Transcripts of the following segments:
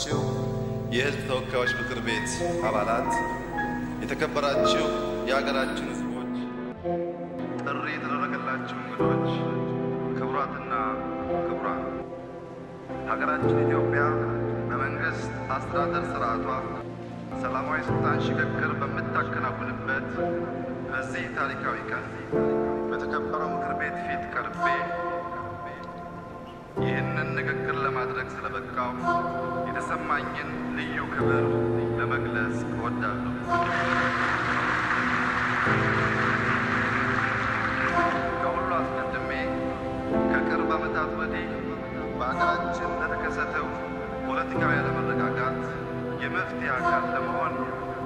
የተከበራችሁ የሕዝብ ተወካዮች ምክር ቤት አባላት፣ የተከበራችሁ የሀገራችን ሕዝቦች፣ ጥሪ የተደረገላችሁ እንግዶች፣ ክቡራትና ክቡራን፣ ሀገራችን ኢትዮጵያ በመንግስት አስተዳደር ስርዓቷ ሰላማዊ ስልጣን ሽግግር በምታከናውንበት በዚህ ታሪካዊ ቀን በተከበረው ምክር ቤት ፊት ቀርቤ ይህንን ንግግር ለማድረግ ስለበቃው የተሰማኝን ልዩ ክብር ለመግለጽ እወዳለሁ። ከሁሉ አስቀድሜ ከቅርብ ዓመታት ወዲህ በሀገራችን ለተከሰተው ፖለቲካዊ አለመረጋጋት የመፍትሄ አካል ለመሆን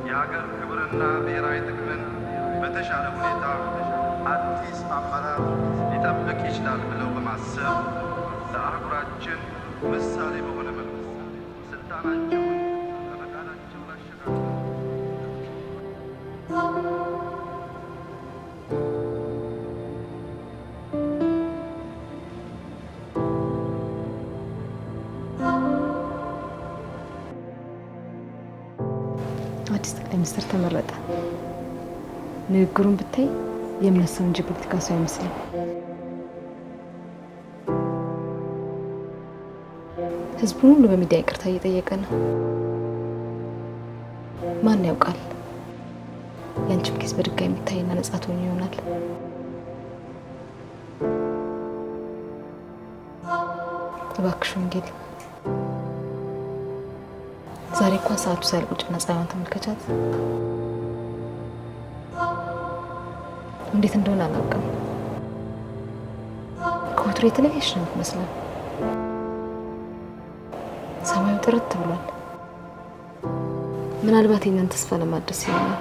የሀገር ክብርና ብሔራዊ ጥቅምን በተሻለ ሁኔታ አዲስ አመራር ሊጠብቅ ይችላል ብለው በማሰብ ለአህጉራችን ምሳሌ በሆነ አዲስ ጠቅላይ ሚኒስትር ተመረጠ። ንግግሩን ብታይ የእምነት ሰው እንጂ ፖለቲካ ሰው አይመስልም። ህዝቡን ሁሉ በሚዲያ ይቅርታ እየጠየቀ ነው። ማን ያውቃል? የአንቺም ኬስ በድጋሚ የሚታይና ነጻ ትሆኚ ይሆናል። እባክሽ ወንጌል፣ ዛሬ እንኳን ሰዓቱ ነጻ የሆን ተመልከቻት። እንዴት እንደሆነ አላውቅም። ከወትሮ የተለየሽ ነው የምትመስለው። ሰማዩ ጥርት ብሏል። ምናልባት የኛን ተስፋ ለማድረስ ይሆናል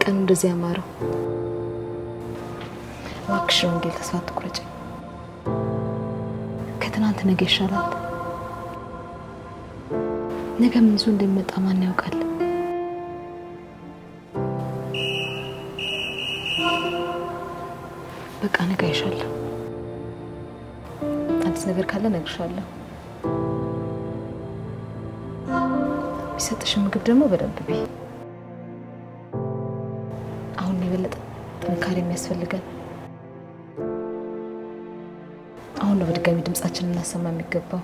ቀኑ እንደዚህ ያማረው። እባክሽ ወንጌል ተስፋ አትቁረጭ። ከትናንት ነገ ይሻላል። ነገ ምን ይዞ እንደሚመጣ ማን ያውቃል? በቃ ነገ አይሻለሁ። አዲስ ነገር ካለ እነግርሻለሁ። የሚሰጥሽን ምግብ ደግሞ በደንብ ብይ። አሁን የበለጠ ጥንካሬ የሚያስፈልገን አሁን ነው በድጋሚ ድምጻችንን እናሰማ የሚገባው።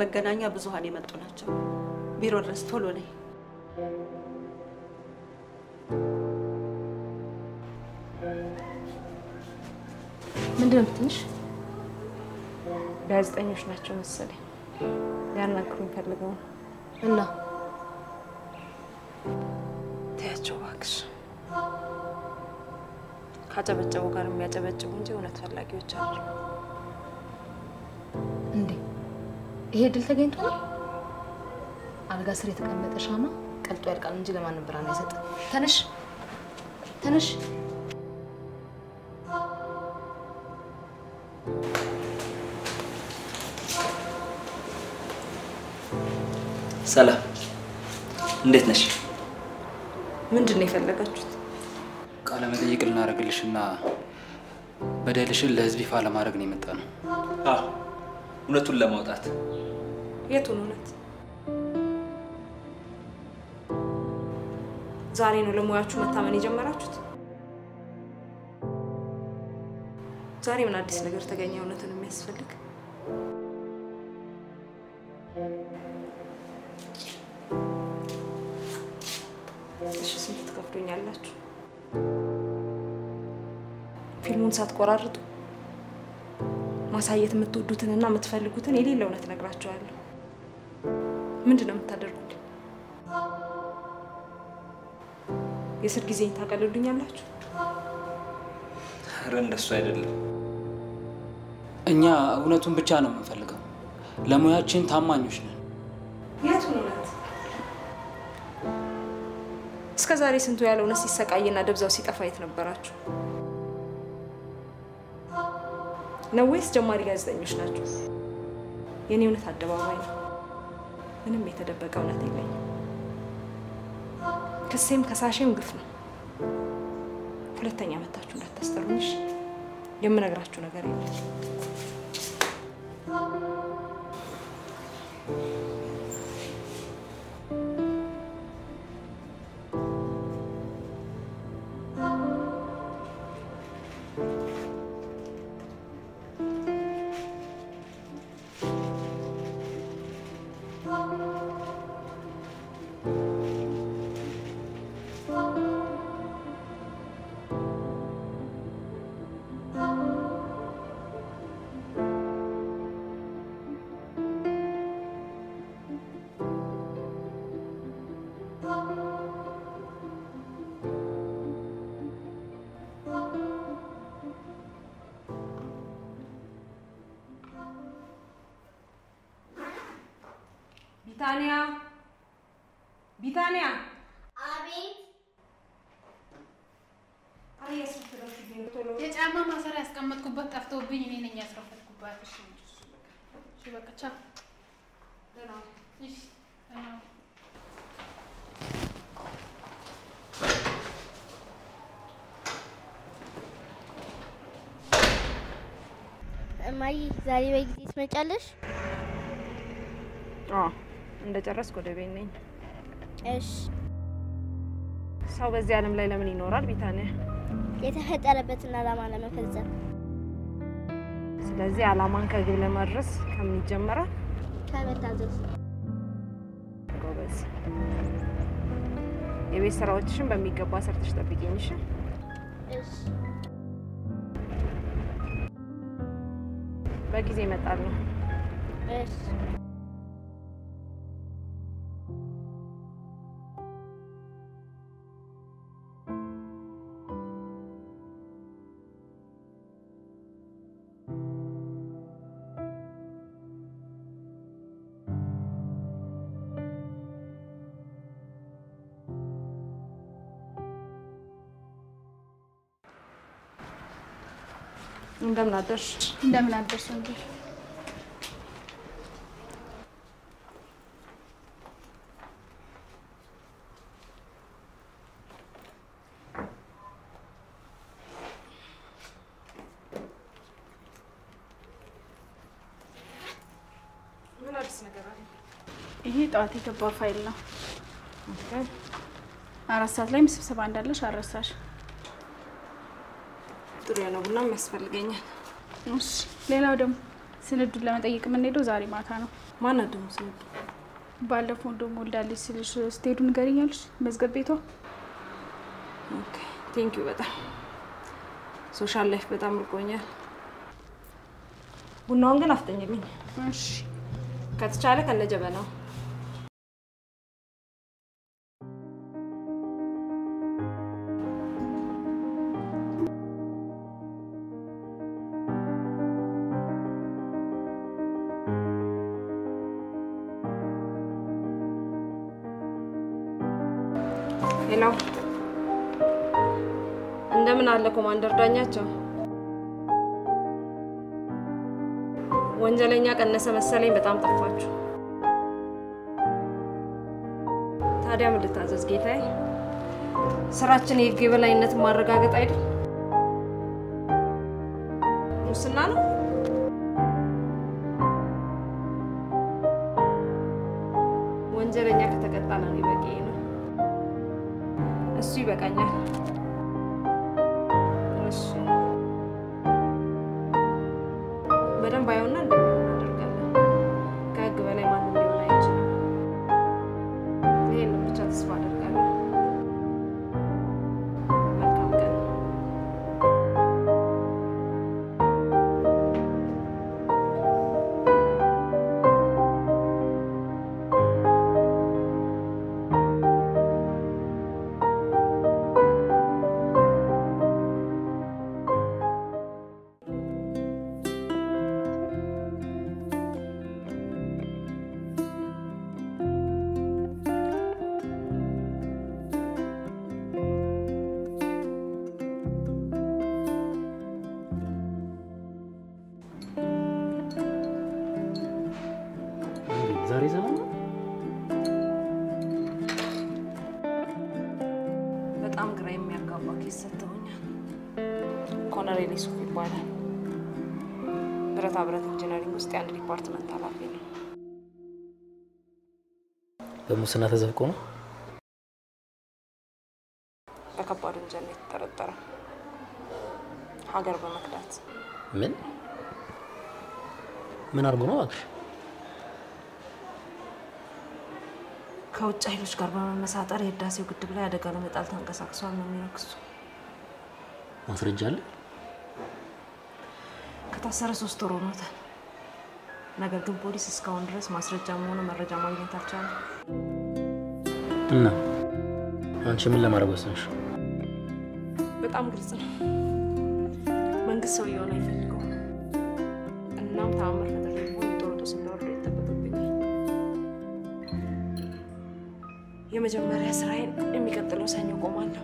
መገናኛ ብዙሃን የመጡ ናቸው። ቢሮ ድረስ ቶሎ ነይ። ምንድን ነው ትንሽ ጋዜጠኞች ናቸው መሰለኝ ሊያናግሩኝ ፈልገው ነው። እና ተያቸው እባክሽ። ካጨበጨቡ ጋር የሚያጨበጭቡ እንጂ እውነት ፈላጊዎች አሉ። ይሄ ድል ተገኝቶ ነው? አልጋ ስር የተቀመጠ ሻማ ቀልጦ ያልቃል እንጂ ለማንም ብርሃን አይሰጥም። ተነሽ ተነሽ። ሰላም፣ እንዴት ነሽ? ምንድን ነው የፈለጋችሁት? ቃለ መጠይቅ ልናደርግልሽና በደልሽን ለሕዝብ ይፋ ለማድረግ ነው የመጣ ነው። አዎ እውነቱን ለማውጣት። የቱን እውነት? ዛሬ ነው ለሙያችሁ መታመን የጀመራችሁት? ዛሬ ምን አዲስ ነገር ተገኘ? እውነትን የሚያስፈልግ እሺ፣ ስንት ትከፍሉኛላችሁ? ፊልሙን ሳትቆራርጡ ማሳየት የምትወዱትንና የምትፈልጉትን የሌለ እውነት እነግራችኋለሁ። ምንድን ነው የምታደርጉት? የስር ጊዜን ታቀልሉኛላችሁ? ኧረ እንደሱ አይደለም። እኛ እውነቱን ብቻ ነው የምንፈልገው። ለሙያችን ታማኞች ነን። የቱን እውነት? እስከ ዛሬ ስንቱ ያለ እውነት ሲሰቃይና ደብዛው ሲጠፋ የት ነበራችሁ? ነው ወይስ ጀማሪ ጋዜጠኞች ናቸው? የኔ እውነት አደባባይ ነው። ምንም የተደበቀ እውነት የለኝም። ክሴም ከሳሼም ግፍ ነው። ሁለተኛ መታችሁ እንዳታስጠሩኝ? የምነግራችሁ ነገር የለም። እማዬ ዛሬ በጊዜ ትመጫለሽ? እንደ ጨረስኩ ወደ ቤት ነኝ። እሺ። ሰው በዚህ ዓለም ላይ ለምን ይኖራል ቢታንያ? የተፈጠረበትን ዓላማ ለመፈጸም ስለዚህ ዓላማን ከግብ ለማድረስ ከምን ይጀመራል? ከመታዘዝ። ጎበዝ። የቤት ስራዎችሽን በሚገባ ሰርተሽ ጠብቂኝ እሺ? በጊዜ እመጣለሁ። እሺ። እንደምን አደርሽ? እንደምን አደርሽ ወንድም? ምን አዲስ ነገር አለ? ይሄ ጠዋት የገባው ፋይል ነው። አራት ሰዓት ላይም ስብሰባ እንዳለሽ አረሳሽ። ጥሩ ነው። ቡናም ያስፈልገኛል። እሺ። ሌላው ደግሞ ስንዱን ለመጠየቅ የምንሄደው ዛሬ ማታ ነው። ማናት ደግሞ ስንዱ? ባለፈው እንደውም ወልዳለች ስልሽ ስትሄዱ ንገሪኛለሽ። መዝገብ ቤቷ okay thank you በጣም social life በጣም ርቆኛል። ቡናውን ግን አፍጠኝልኝ እሺ። ከተቻለ ከነጀበናው። hello፣ እንደምን አለ ኮማንደር ዳኛቸው? ወንጀለኛ ቀነሰ መሰለኝ። በጣም ጠፋችሁ። ታዲያ ምን ልታዘዝ ጌታዬ? ስራችን የህግ የበላይነትን ማረጋገጥ አይደል? የዛሬ ዘመን ነው። በጣም ግራ የሚያጋባ case ሰጥተውኛል። ኮሎኔል ሱፍ ይባላል። ብረታ ብረት engineering ውስጥ የአንድ department ኃላፊ ነው። በሙስና ተዘፍቆ ነው። በከባድ ወንጀል ነው የተጠረጠረው። ሀገር በመክዳት ምን ምን አድርጎ ነው እባክሽ? ከውጭ ኃይሎች ጋር በመመሳጠር የህዳሴው ግድብ ላይ አደጋ ለመጣል ተንቀሳቅሷል ነው የሚለው ክሱ። ማስረጃ አለ? ከታሰረ ሶስት ወር ሆኖታል። ነገር ግን ፖሊስ እስካሁን ድረስ ማስረጃም ሆነ መረጃ ማግኘት አልቻለም። እና አንቺ ምን ለማድረግ ወሰንሽ? በጣም ግልጽ ነው። መንግስት ሰውየውን አይፈልገውም። የመጀመሪያ ስራዬን የሚቀጥለው ሰኞ ቆማለሁ።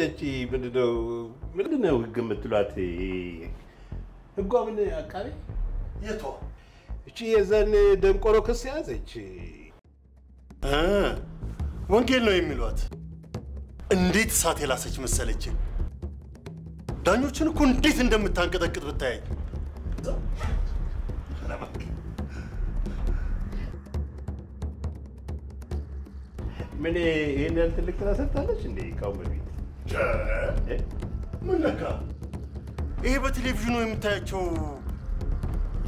ማነች ያቺ ምንድን ነው ምንድን ነው ህግ የምትሏት ህጓ ምን አቃቤ የቷ እቺ የዛን ደንቆሮ ክስ ያዘች እ ወንጌል ነው የሚሏት። እንዴት እሳት የላሰች መሰለች። ዳኞችን እኮ እንዴት እንደምታንቀጠቅጥ ብታይ። ምን ይህን ያህል ትልቅ ስራ ሰርታለች እንዴ ካሁን በፊት ምን ነካ? ይሄ በቴሌቪዥኑ የምታያቸው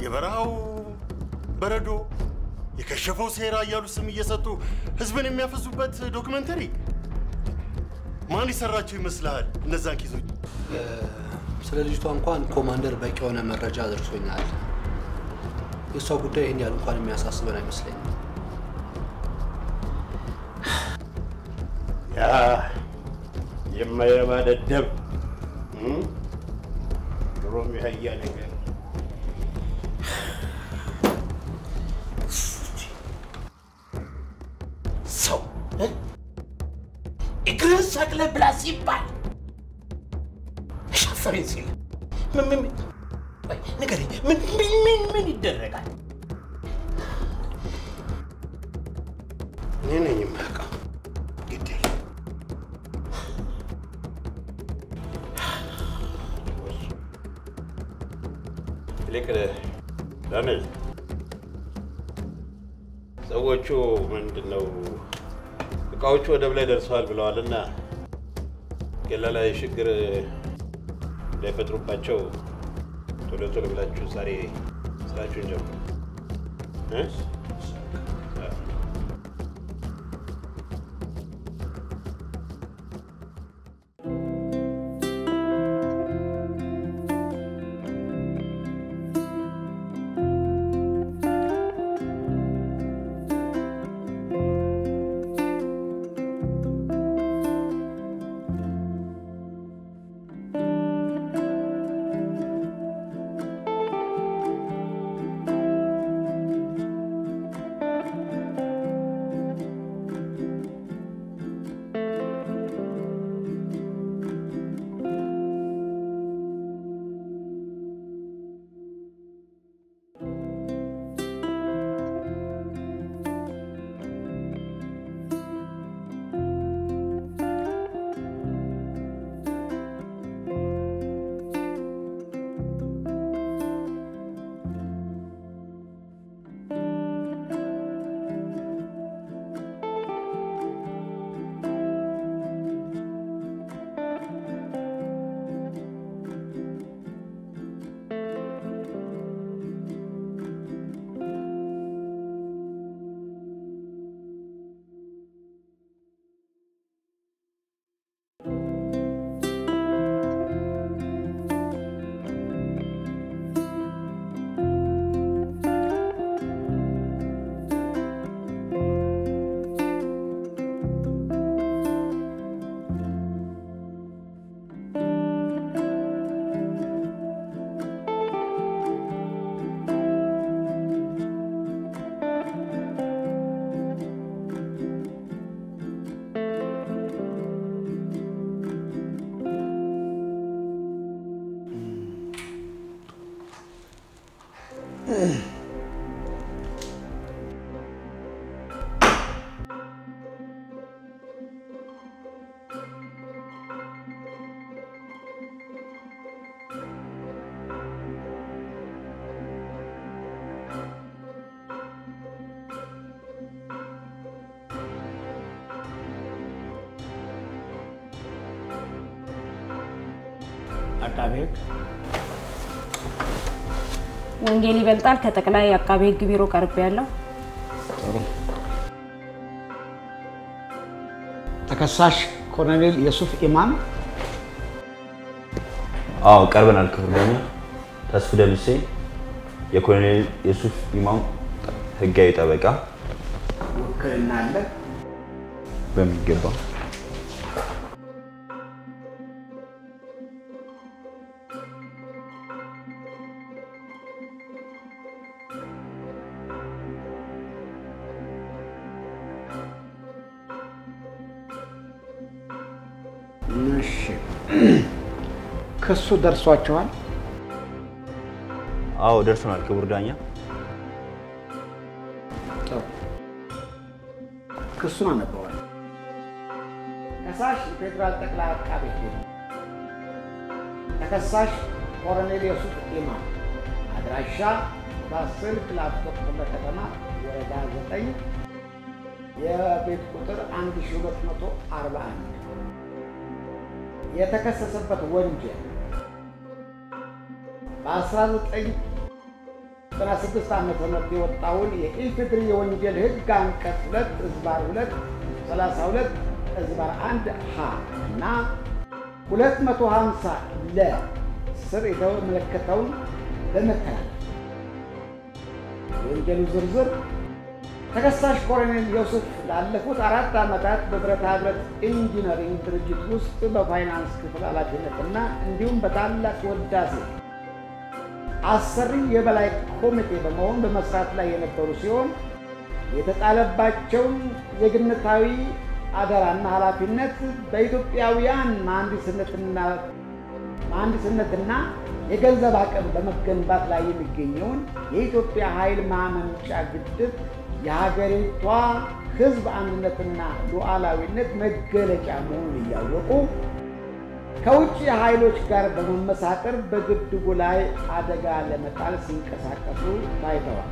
የበረሃው በረዶ የከሸፈው ሴራ እያሉ ስም እየሰጡ ህዝብን የሚያፈዙበት documentary ማን የሰራቸው ይመስልሃል? እነዛን case ኦች ስለ ልጅቷ እንኳን ኮማንደር በቂ የሆነ መረጃ አድርሶኛል። የእሷ ጉዳይ ይህን ያህል እንኳን የሚያሳስበን አይመስለኝም። ያ የማይረባ ደደብ እ? ድሮም ያህያ ነገር ሰው ወደብ ላይ ደርሰዋል ብለዋልና ኬላ ላይ ችግር እንዳይፈጥሩባቸው ቶሎ ቶሎ ብላችሁ ዛሬ ስራችሁን ጀምሩ ወንጌል ይበልጣል ከጠቅላይ አቃቤ ሕግ ቢሮ ቀርብ ያለው ጥሩ። ተከሳሽ ኮሎኔል የሱፍ ኢማም አዎ ቀርበናል። ክቡር ዳኛ ተስፉ ደምሴ የኮሎኔል የሱፍ ኢማም ህጋዊ ጠበቃ ውክልና አለ። በሚገባ ክሱ ደርሷቸዋል? አዎ ደርሶናል። ክቡር ዳኛ ጥሩ። ክሱን አነበዋል። ከሳሽ የፌዴራል ጠቅላይ አቃቤ ሕግ ተከሳሽ ኮሎኔል የሱፍ ኢማም አድራሻ በስልክ ላፍቶ ክፍለ ከተማ ወረዳ 9 የቤት ቁጥር 1241 የተከሰሰበት ወንጀል በ1996 ዓመተ ምህረት የወጣውን የኢፌዴሪ የወንጀል ሕግ አንቀጽ 2 እዝባር 2 32 እዝባር 1 ሀ እና 250 ለ ስር የተመለከተውን በመተላለፍ የወንጀሉ ዝርዝር ተከሳሽ ኮሎኔል ዮሱፍ ላለፉት አራት ዓመታት በብረታ ብረት engineering ድርጅት ውስጥ በፋይናንስ ክፍል ኃላፊነትና እንዲሁም በታላቁ ህዳሴ አሰሪ የበላይ ኮሚቴ በመሆን በመስራት ላይ የነበሩ ሲሆን የተጣለባቸውን ዜግነታዊ አደራና ኃላፊነት በኢትዮጵያውያን መሐንዲስነትና የገንዘብ አቅም በመገንባት ላይ የሚገኘውን የኢትዮጵያ ኃይል ማመንጫ ግድብ የሀገሪቷ ሕዝብ አንድነትና ሉዓላዊነት መገለጫ መሆኑን እያወቁ ከውጭ ኃይሎች ጋር በመመሳጠር በግድቡ ላይ አደጋ ለመጣል ሲንቀሳቀሱ ታይተዋል።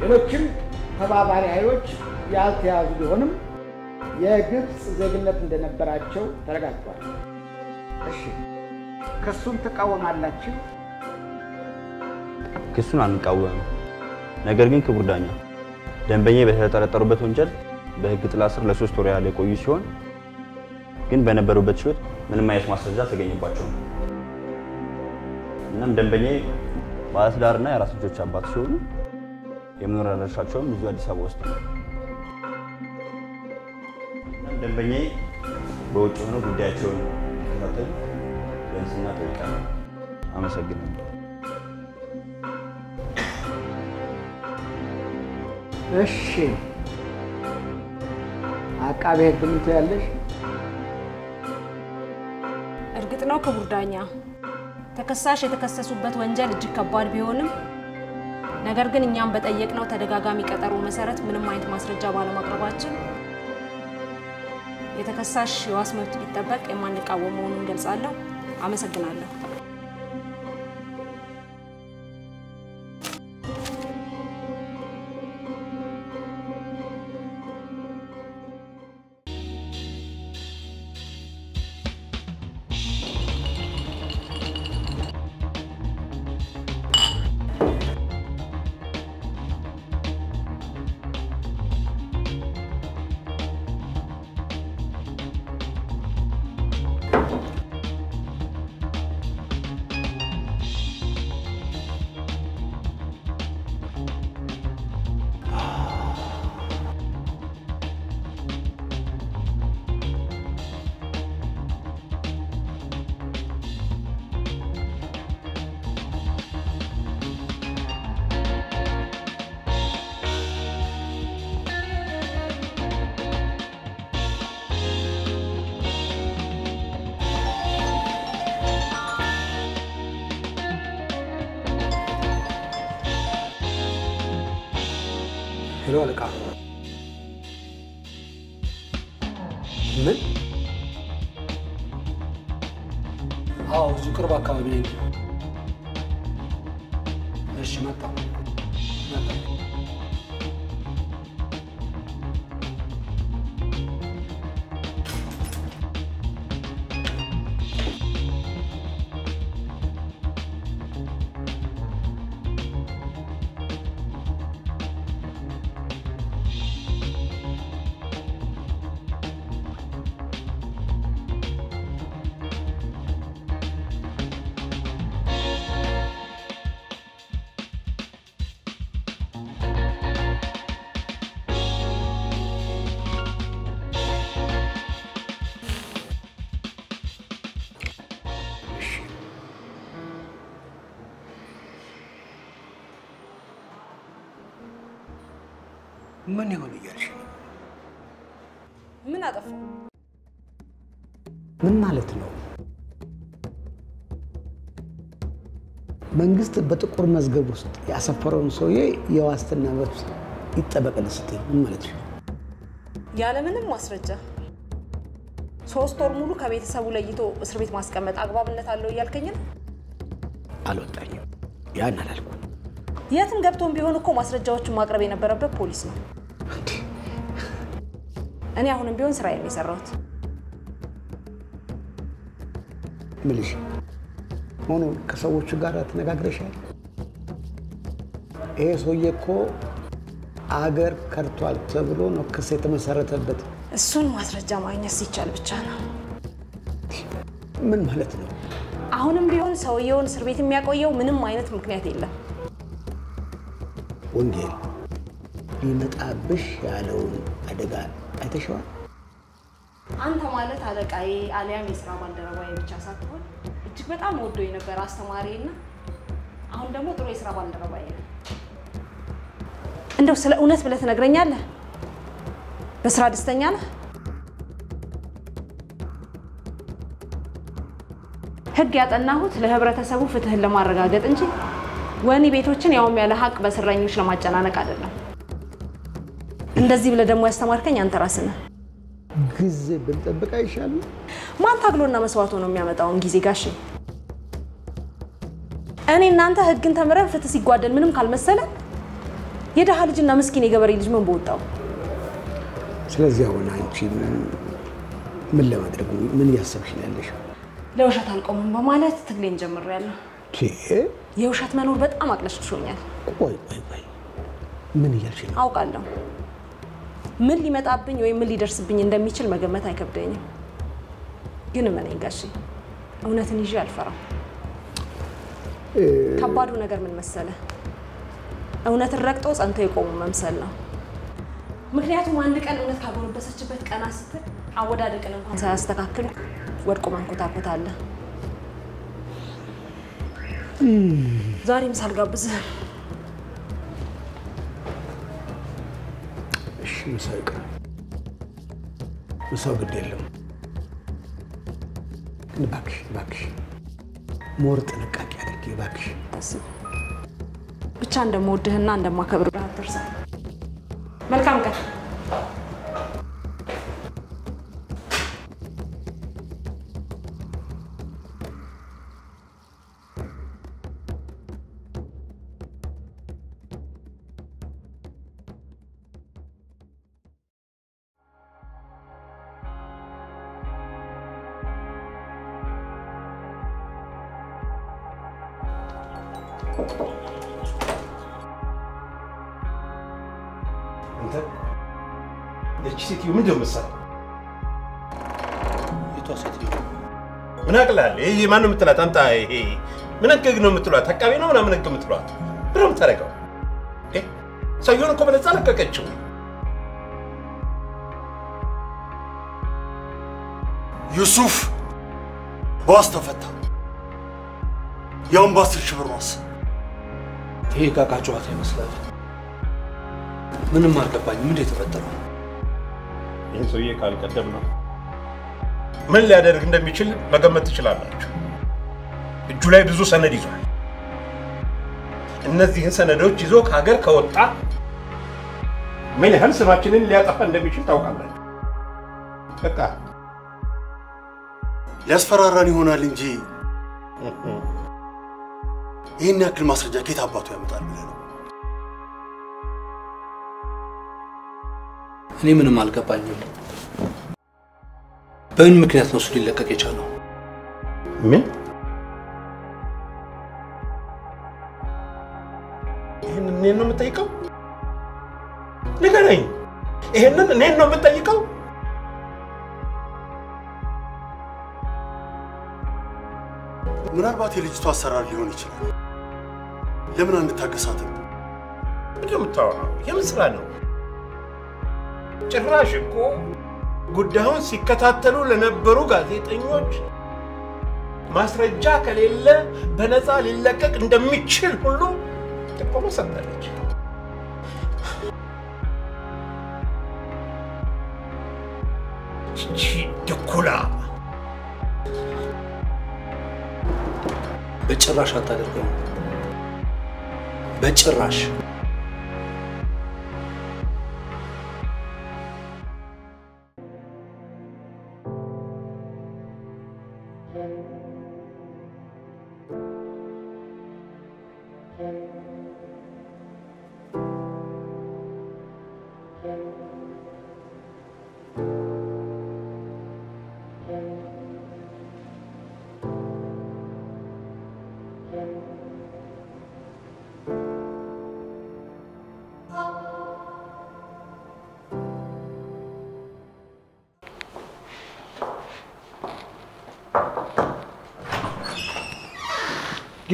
ሌሎችም ተባባሪ ኃይሎች ያልተያዙ ቢሆንም የግብፅ ዜግነት እንደነበራቸው ተረጋግጧል። እሺ፣ ክሱን ትቃወማላችሁ? ክሱን አንቃወምም። ነገር ግን ክቡር ዳኛ ደንበኛ በተጠረጠሩበት ወንጀል በህግ ጥላ ስር ለሶስት ወር ያህል የቆዩ ሲሆን ግን በነበሩበት ችሎት ምንም አይነት ማስረጃ ተገኘባቸው። እናም ደንበኛ ባለትዳርና የአራት ልጆች አባት ሲሆኑ የመኖሪያ አድራሻቸውም እዚሁ አዲስ አበባ ውስጥ ነው። እናም ደንበኛ በውጭ ሆነው ጉዳያቸውን ተከታተሉ በንስና ጠይቃለሁ። አመሰግናለሁ። እሺ፣ አቃቤ ሕግ ምን ትያለሽ? እርግጥ ነው ክቡር ዳኛ ተከሳሽ የተከሰሱበት ወንጀል እጅግ ከባድ ቢሆንም ነገር ግን እኛም በጠየቅነው ተደጋጋሚ ቀጠሮ መሰረት ምንም አይነት ማስረጃ ባለማቅረባችን የተከሳሽ የዋስ መብት ቢጠበቅ የማንቃወም መሆኑን ገልጻለሁ። አመሰግናለሁ። ሄሎ አለቃ። ምን? አዎ እዚሁ ቅርብ አካባቢ በጥቁር መዝገብ ውስጥ ያሰፈረውን ሰውዬ የዋስትና መብት ይጠበቅልህ ስትይ ምን ማለት ነው? ያለምንም ማስረጃ ሶስት ወር ሙሉ ከቤተሰቡ ለይቶ እስር ቤት ማስቀመጥ አግባብነት አለው እያልከኝ ነው? አልወጣኝም። ያን አላልኩ። የትም ገብቶም ቢሆን እኮ ማስረጃዎችን ማቅረብ የነበረበት ፖሊስ ነው። እኔ አሁንም ቢሆን ስራዬን ነው የሰራሁት። ምልሽ መሆኑን ከሰዎቹ ጋር ተነጋግረሻል? ይሄ ሰውዬ እኮ አገር ከድቷል ተብሎ ነው ክስ የተመሰረተበት። እሱን ማስረጃ ማግኘት ሲቻል ብቻ ነው። ምን ማለት ነው? አሁንም ቢሆን ሰውየውን እስር ቤት የሚያቆየው ምንም አይነት ምክንያት የለም። ወንጌል ሊመጣብሽ ያለውን አደጋ አይተሸዋል? አንተ ማለት አለቃዬ አሊያም የስራ ባልደረባዬ ብቻ ሳትሆን እጅግ በጣም ወዶ የነበረ አስተማሪና አሁን ደግሞ ጥሩ የስራ ባልደረባዬ ነው። እንደው ስለ እውነት ብለህ ትነግረኛለህ? በስራ ደስተኛ ነህ? ህግ ያጠናሁት ለህብረተሰቡ ፍትህን ለማረጋገጥ እንጂ ወህኒ ቤቶችን ያውም ያለ ሀቅ በስረኞች ለማጨናነቅ አይደለም። እንደዚህ ብለህ ደግሞ ያስተማርከኝ አንተ ራስህ ነህ። ጊዜ ብንጠብቅ አይሻልም? ማን ታግሎና መስዋዕቱ ነው የሚያመጣውን ጊዜ ጋሼ? እኔ እናንተ ህግን ተምረን ፍትህ ሲጓደል ምንም ካልመሰለ የደሃ ልጅና ምስኪን የገበሬ ልጅ ምን በወጣው? ስለዚህ አሁን አንቺ ምን ለማድረግ ምን እያሰብሽ ነው ያለሽው? ለውሸት አልቆምም በማለት ትግሌን ጀምሬያለሁ። የውሸት መኖር በጣም አቅለሽልሾኛል። ቆይ ቆይ ቆይ፣ ምን እያልሽ ነው? አውቃለሁ ምን ሊመጣብኝ ወይም ምን ሊደርስብኝ እንደሚችል መገመት አይከብደኝም። ግን እመነኝ ጋሼ፣ እውነትን ይዤ አልፈራም። ከባዱ ነገር ምን መሰለ? እውነትን ረግጦ ጸንቶ የቆሙ መምሰል ነው። ምክንያቱም አንድ ቀን እውነት ካጎነበሰችበት ቀና ስትል አወዳደቅን እንኳን ሳያስተካክሉ ወድቆ መንኮታኮት አለ። ዛሬ ምሳ አልጋብዝህም። እሺ፣ ምሳው ይቅር። ምሳው ግድ የለም ግን እባክሽ እባክሽ ሞር ጥንቃቄ አድርጊ እባክሽ። ብቻ እንደምወድህና እንደማከብርህ አትርሳ። መልካም ቀን። አቅልሃል? ይሄ ማን ነው የምትላት? አምጣ። ይሄ ምን ህግ ነው የምትሏት? አቃቤ ነው ምናምን ህግ የምትሏት? ምን ነው የምታደርገው? ሰውየውን እኮ በነፃ ለቀቀችው። ዩሱፍ በዋስ ተፈታ፣ ያውም በአስር ሺህ ብር ዋስ። ይሄ ዕቃቃ ጨዋታ ይመስላል። ምንም አልገባኝም። ምንድን የተፈጠረው? ይህን ሰውዬ ካልቀደም ነው ምን ሊያደርግ እንደሚችል መገመት ትችላላችሁ። እጁ ላይ ብዙ ሰነድ ይዟል። እነዚህን ሰነዶች ይዞ ከሀገር ከወጣ ምን ያህል ስማችንን ሊያጠፋ እንደሚችል ታውቃላችሁ። በቃ ሊያስፈራራን ይሆናል እንጂ ይህን ያክል ማስረጃ ከየት አባቱ ያመጣል ብለህ ነው? እኔ ምንም አልገባኝም። በምን ምክንያት ነው እሱ ሊለቀቅ የቻለው? ምን ይህን እኔን ነው የምጠይቀው? ንገረኝ። ይህንን እኔን ነው የምጠይቀው? ምናልባት የልጅቷ አሰራር ሊሆን ይችላል። ለምን አንታገሳትም? ምንድን ነው የምታወራው? የምን ስራ ነው? ጭራሽ እኮ ጉዳዩን ሲከታተሉ ለነበሩ ጋዜጠኞች ማስረጃ ከሌለ በነፃ ሊለቀቅ እንደሚችል ሁሉ ጥቆማ ሰጥታለች። ይቺ ድኩላ በጭራሽ አታደርገው። በጭራሽ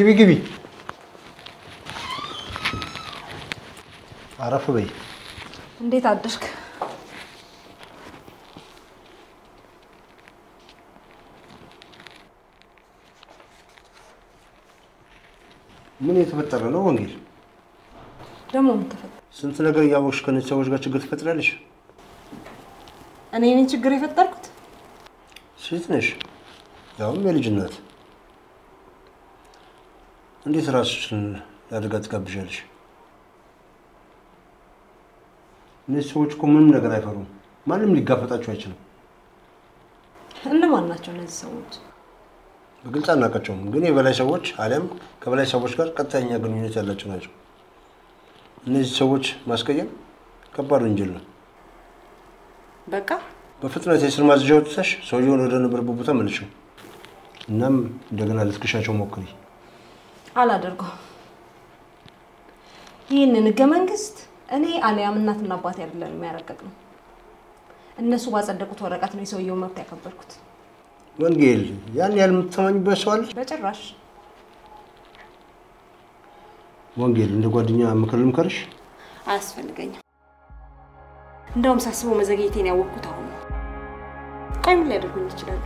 ግቢ ግቢ። አረፍ በይ። እንዴት አደርክ? ምን የተፈጠረ ነው ወንጌል? ደግሞ ምን ተፈጠረ? ስንት ነገር እያወቅሽ ከነዚህ ሰዎች ጋር ችግር ትፈጥራለሽ። እኔ ነኝ ችግር የፈጠርኩት? ሴት ነሽ፣ ያውም የልጅ እናት። እንዴት ራስሽን ለአደጋ ትጋብዣለሽ? እነዚህ ሰዎች እኮ ምንም ነገር አይፈሩም። ማንም ሊጋፈጣቸው አይችልም። እነማን ናቸው እነዚህ ሰዎች? በግልጽ አናውቃቸውም፣ ግን የበላይ ሰዎች አሊያም ከበላይ ሰዎች ጋር ቀጥተኛ ግንኙነት ያላቸው ናቸው። እነዚህ ሰዎች ማስቀየም ከባድ ወንጀል ነው። በቃ በፍጥነት የስር ማዘዣ ወጥተሽ ሰውየውን ወደ ነበረበት ቦታ መልሽው። እናም እንደገና ልትክሻቸው ሞክሪ። አላደርገውም። ይህንን ህገ መንግስት እኔ አሊያም እናትና አባቴ አይደለም የሚያረቀቅ ነው። እነሱ ባጸደቁት ወረቀት ነው የሰውየውን መብት ያከበርኩት። ወንጌል ያን ያህል የምትተማኝበት ሰው አለ? በጭራሽ ወንጌል እንደ ጓደኛ ምክር ልምከርሽ። አያስፈልገኝም። እንደውም ሳስበው መዘግየቴን ያወቅኩት አሁን ነው። ቆይ ምን ሊያደርጉኝ ይችላሉ?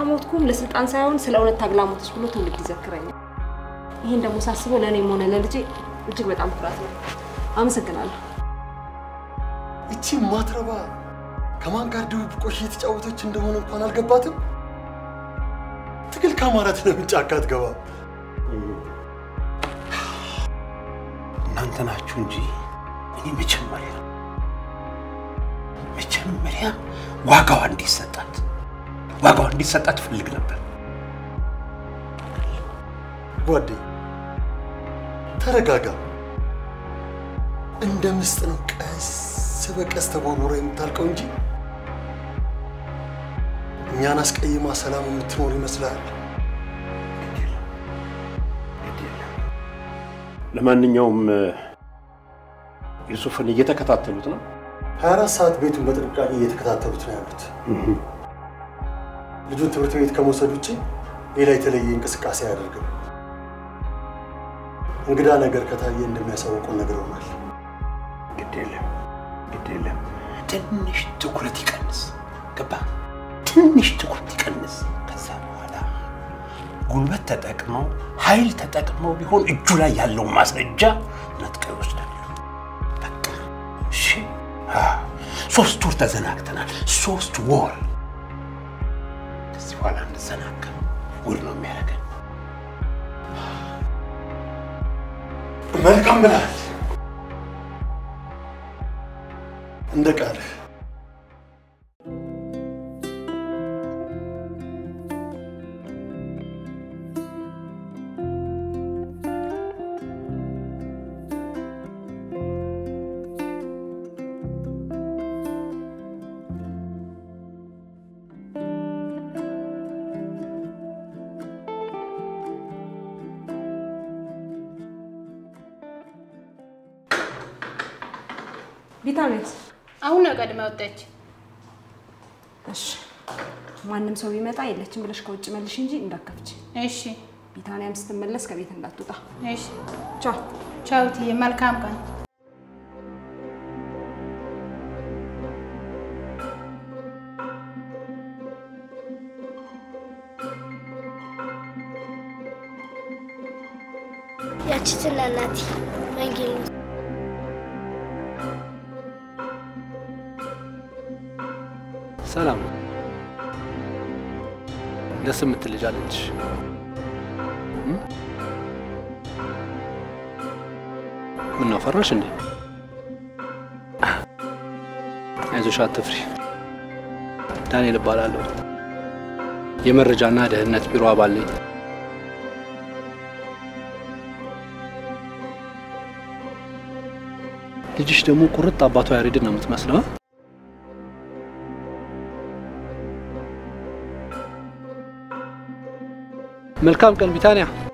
ከሞትኩም ለስልጣን ሳይሆን ስለ እውነት ታግላ ሞተች ብሎ ትውልድ ይዘክረኛል። ይህን ደግሞ ሳስበው ለእኔም ሆነ ለልጄ እጅግ በጣም ኩራት ነው። አመሰግናለሁ። እቺ ማትረባ ከማን ጋር ድብብቆሽ እየተጫወተች እንደሆነ እንኳን አልገባትም። ትግል ከአማራት ለምን ጫካ አትገባም? እናንተ ናችሁ እንጂ እኔ መጀመሪያ መጀመሪያ ዋጋዋ እንዲሰጣት ዋጋዋ እንዲሰጣት ትፈልግ ነበር። ጓዴ ተረጋጋ። እንደ ምስጥ ነው ቀስ በቀስ ተቦርቡራ የምታልቀው እንጂ እኛን አስቀይማ ሰላም የምትኖር ይመስላል። ለማንኛውም ዩሱፍን እየተከታተሉት ነው። 24 ሰዓት ቤቱን በጥንቃቄ እየተከታተሉት ነው ያሉት። ልጁን ትምህርት ቤት ከመውሰድ ውጭ ሌላ የተለየ እንቅስቃሴ አያደርግም። እንግዳ ነገር ከታየ እንደሚያሳውቁን ነግረውናል። ግድ የለም ግድ የለም። ትንሽ ትኩረት ይቀንስ። ገባ? ትንሽ ትኩረት ይቀንስ። ከዛ በኋላ ጉልበት ተጠቅመው ኃይል ተጠቅመው ቢሆን እጁ ላይ ያለውን ማስረጃ ነጥቀው ይወስዳሉ። በቃ እሺ። ሶስት ወር ተዘናግተናል። ሶስት ወር በኋላ እንድዘናጋ ውድ ነው የሚያደርገን። መልካም ብለሃል። እንደ ቃልህ ቀድማ ወጣች። እሺ፣ ማንም ሰው ቢመጣ የለችም ብለሽ ከውጭ መልሽ እንጂ እንዳከፍች። እሺ ቢታንያም ስትመለስ ከቤት እንዳትወጣ። እሺ። ቻው ቻው እትዬ፣ መልካም ቀን። ያቺ ወንጌል ነው። ሰላም ደስ የምትል ልጅ አለች። ምነው ፈራሽ እንዴ? አይዞሽ አትፍሪ። ዳንኤል እባላለሁ። የመረጃና ደህንነት ቢሮ አባል ነኝ። ልጅሽ ደግሞ ቁርጥ አባቷ ያሬድን ነው የምትመስለው። አ? መልካም ቀን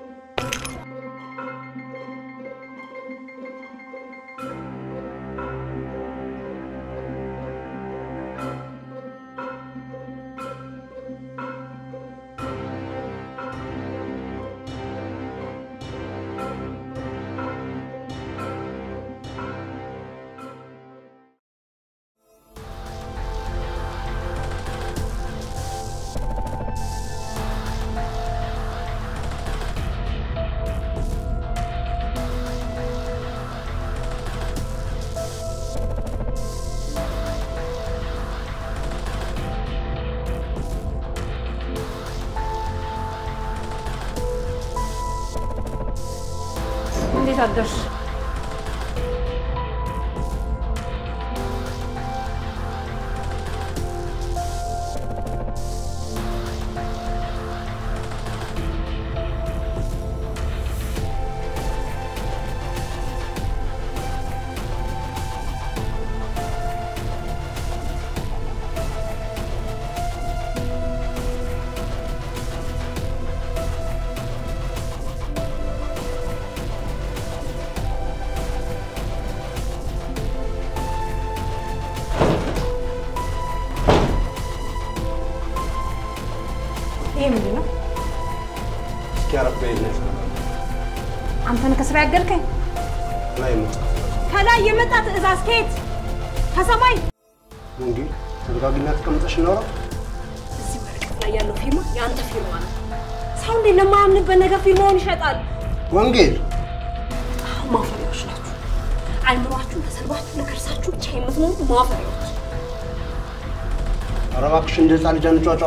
አንጫጫ።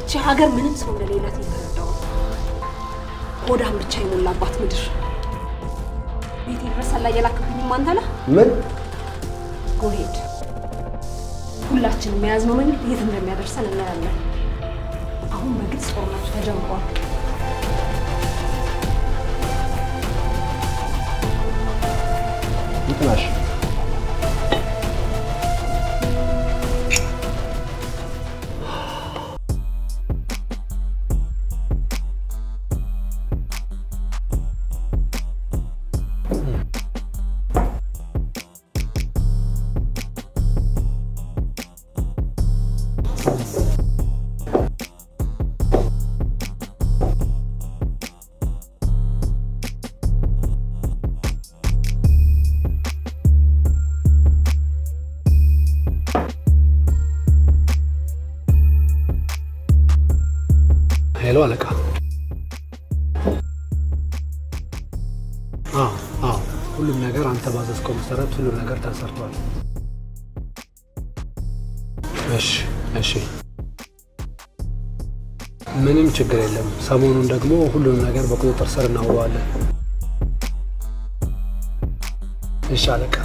ይቺ ሀገር ምንም ሰው እንደሌላት የተረዳው ሆዳም ብቻ የሞላባት ምድር። ቤቴ ድረስ ሰላይ የላክብኝም አንተ ነህ። ምን ጎሄድ ሁላችንም የያዝነው መንገድ የት እንደሚያደርሰን እናያለን። አሁን በግልጽ ጦርነቱ ተጀምሯል። ይጥናሽ መሰረት ሁሉም ነገር ተሰርቷል። እሺ እሺ፣ ምንም ችግር የለም። ሰሞኑን ደግሞ ሁሉንም ነገር በቁጥጥር ስር እናውለዋለን። እሺ አለቃ።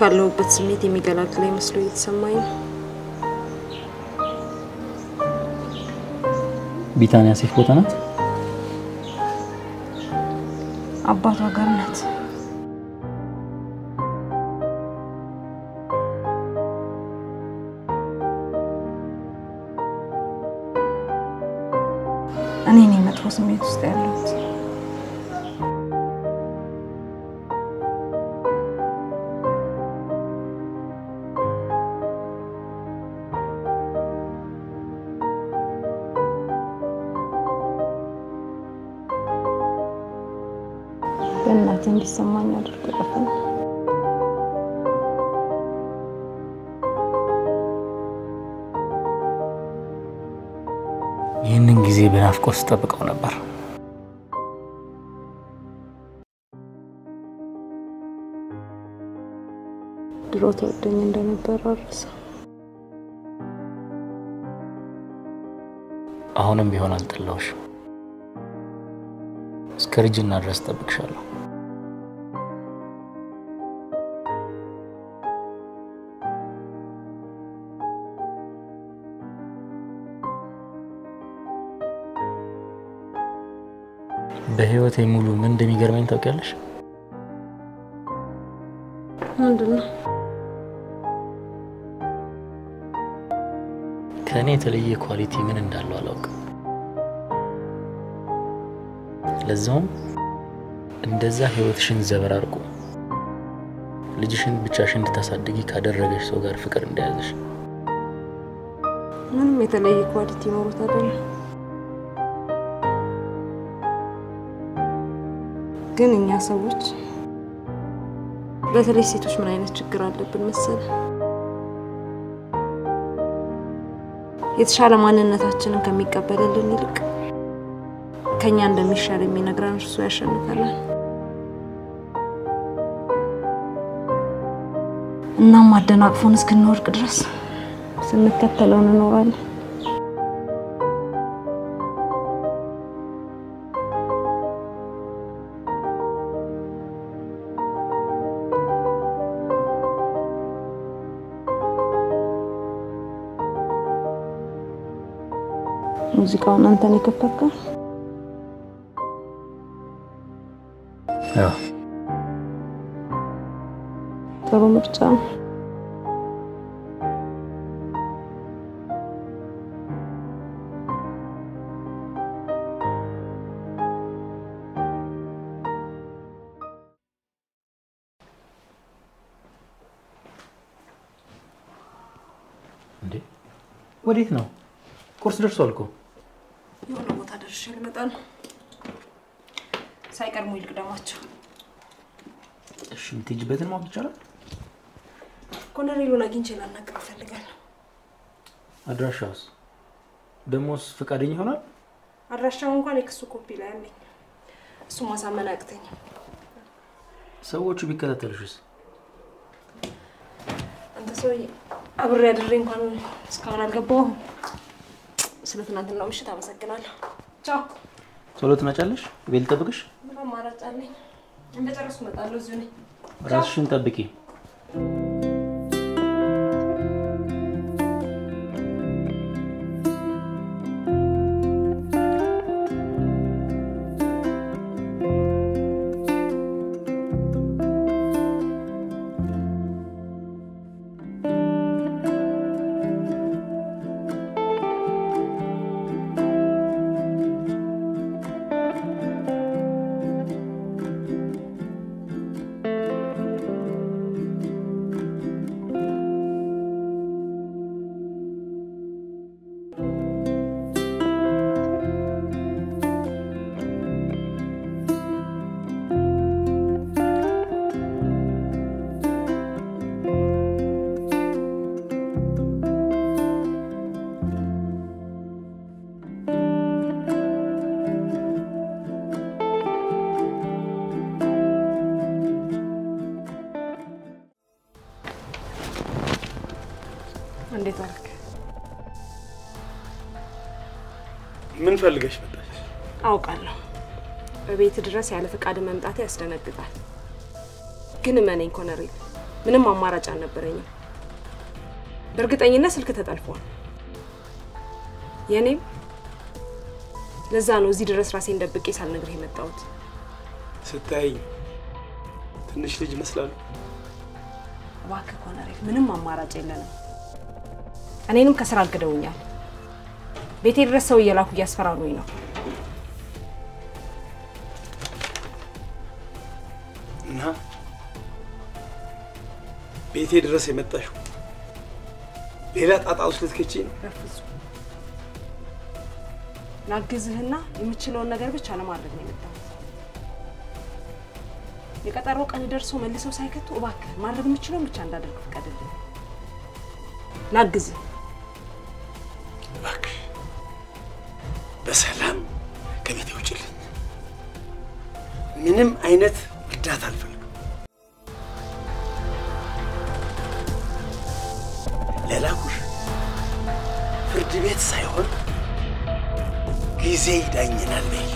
ካለሁበት ስሜት የሚገላግለኝ መስሎ እየተሰማኝ ነው። ቢታንያ ሴፍ ቦታ ናት። አባቷ ጋር ናት። እኔ ነኝ መጥፎ ስሜት ውስጥ ያለሁት። ጊዜ በናፍቆት ስጠብቀው ነበር። ድሮ ተወደኝ እንደነበር አረሳ። አሁንም ቢሆን አልጠላሁሽም። እስከ እርጅና ድረስ ጠብቅሻለሁ። ታውቂያለሽ? ምንድን ነው? ከእኔ የተለየ quality ምን እንዳለው አላውቅም። ለዛውም እንደዛ ህይወትሽን ዘበራርቆ ልጅሽን ብቻሽን እንድታሳድጊ ካደረገሽ ሰው ጋር ፍቅር እንደያዘሽ ምንም የተለየ quality ኖሮት አይደለም። ግን እኛ ሰዎች በተለይ ሴቶች ምን አይነት ችግር አለብን መሰለ? የተሻለ ማንነታችንን ከሚቀበልልን ይልቅ ከኛ እንደሚሻል የሚነግረን እርሱ ያሸንፈናል። እናም አደናቅፎን እስክንወርቅ ድረስ ስንከተለው እንኖራለን። ሙዚቃውን አንተን የከፈትከው? ያው ጥሩ ምርጫ ነው። እንዴ ወዴት ነው? ቁርስ ደርሷል እኮ። ደርሼ ልመጣ ነው። ሳይቀድሙኝ ልቅደማቸው። እሺ የምትሄጂበትን ማወቅ ይቻላል? ኮሎኔሉን አግኝቼ ላናግረው እፈልጋለሁ። አድራሻውስ? ደሞስ ፈቃደኛ ይሆናል? አድራሻው እንኳን የክሱ ኮፒ ላይ አለኝ። እሱ ማሳመን አያቅተኝም። ሰዎቹ ቢከታተሉሽስ? አንተ ሰውዬ አብሬ አድሬ እንኳን እስካሁን አልገባሁም። ስለ ትናንትናው ምሽት አመሰግናለሁ። ቻው። ቶሎ ትመጫለሽ? ቤት ልጠብቅሽ? አማራጭ አለኝ። እንደጨረስኩ እመጣለሁ። እዚሁ ነኝ። ራስሽን ጠብቂ። ምን ፈልገሽ መጣሽ? አውቃለሁ በቤት ድረስ ያለ ፈቃድ መምጣቴ ያስደነግጣል። ግን እመነኝ ኮነሬል፣ ምንም አማራጭ አልነበረኝም። በእርግጠኝነት ስልክ ተጠልፏል። የኔም ለዛ ነው እዚህ ድረስ ራሴን ደብቄ ሳልነግርህ የመጣሁት። ስታይኝ ትንሽ ልጅ ይመስላሉ። እባክህ ኮነሬል፣ ምንም አማራጭ የለንም። እኔንም ከስራ አግደውኛል። ቤቴ ድረስ ሰው እየላኩ እያስፈራሩኝ ነው። እና ቤቴ ድረስ የመጣሽው ሌላ ጣጣ ውስጥ ልትከቺ ነው? ላግዝህና የምችለውን ነገር ብቻ ለማድረግ ነው የመጣሁት። የቀጠሮ ቀን ደርሶ መልሰው ሳይከቱ እባክህ ማድረግ የምችለውን ብቻ እንዳደርግ ፍቀድልኝ። ላግዝህ በሰላም ከቤቴ ውጭልኝ። ምንም አይነት እርዳታ አልፈልግም። ለላኩሽ ፍርድ ቤት ሳይሆን ጊዜ ይዳኘናል በይ።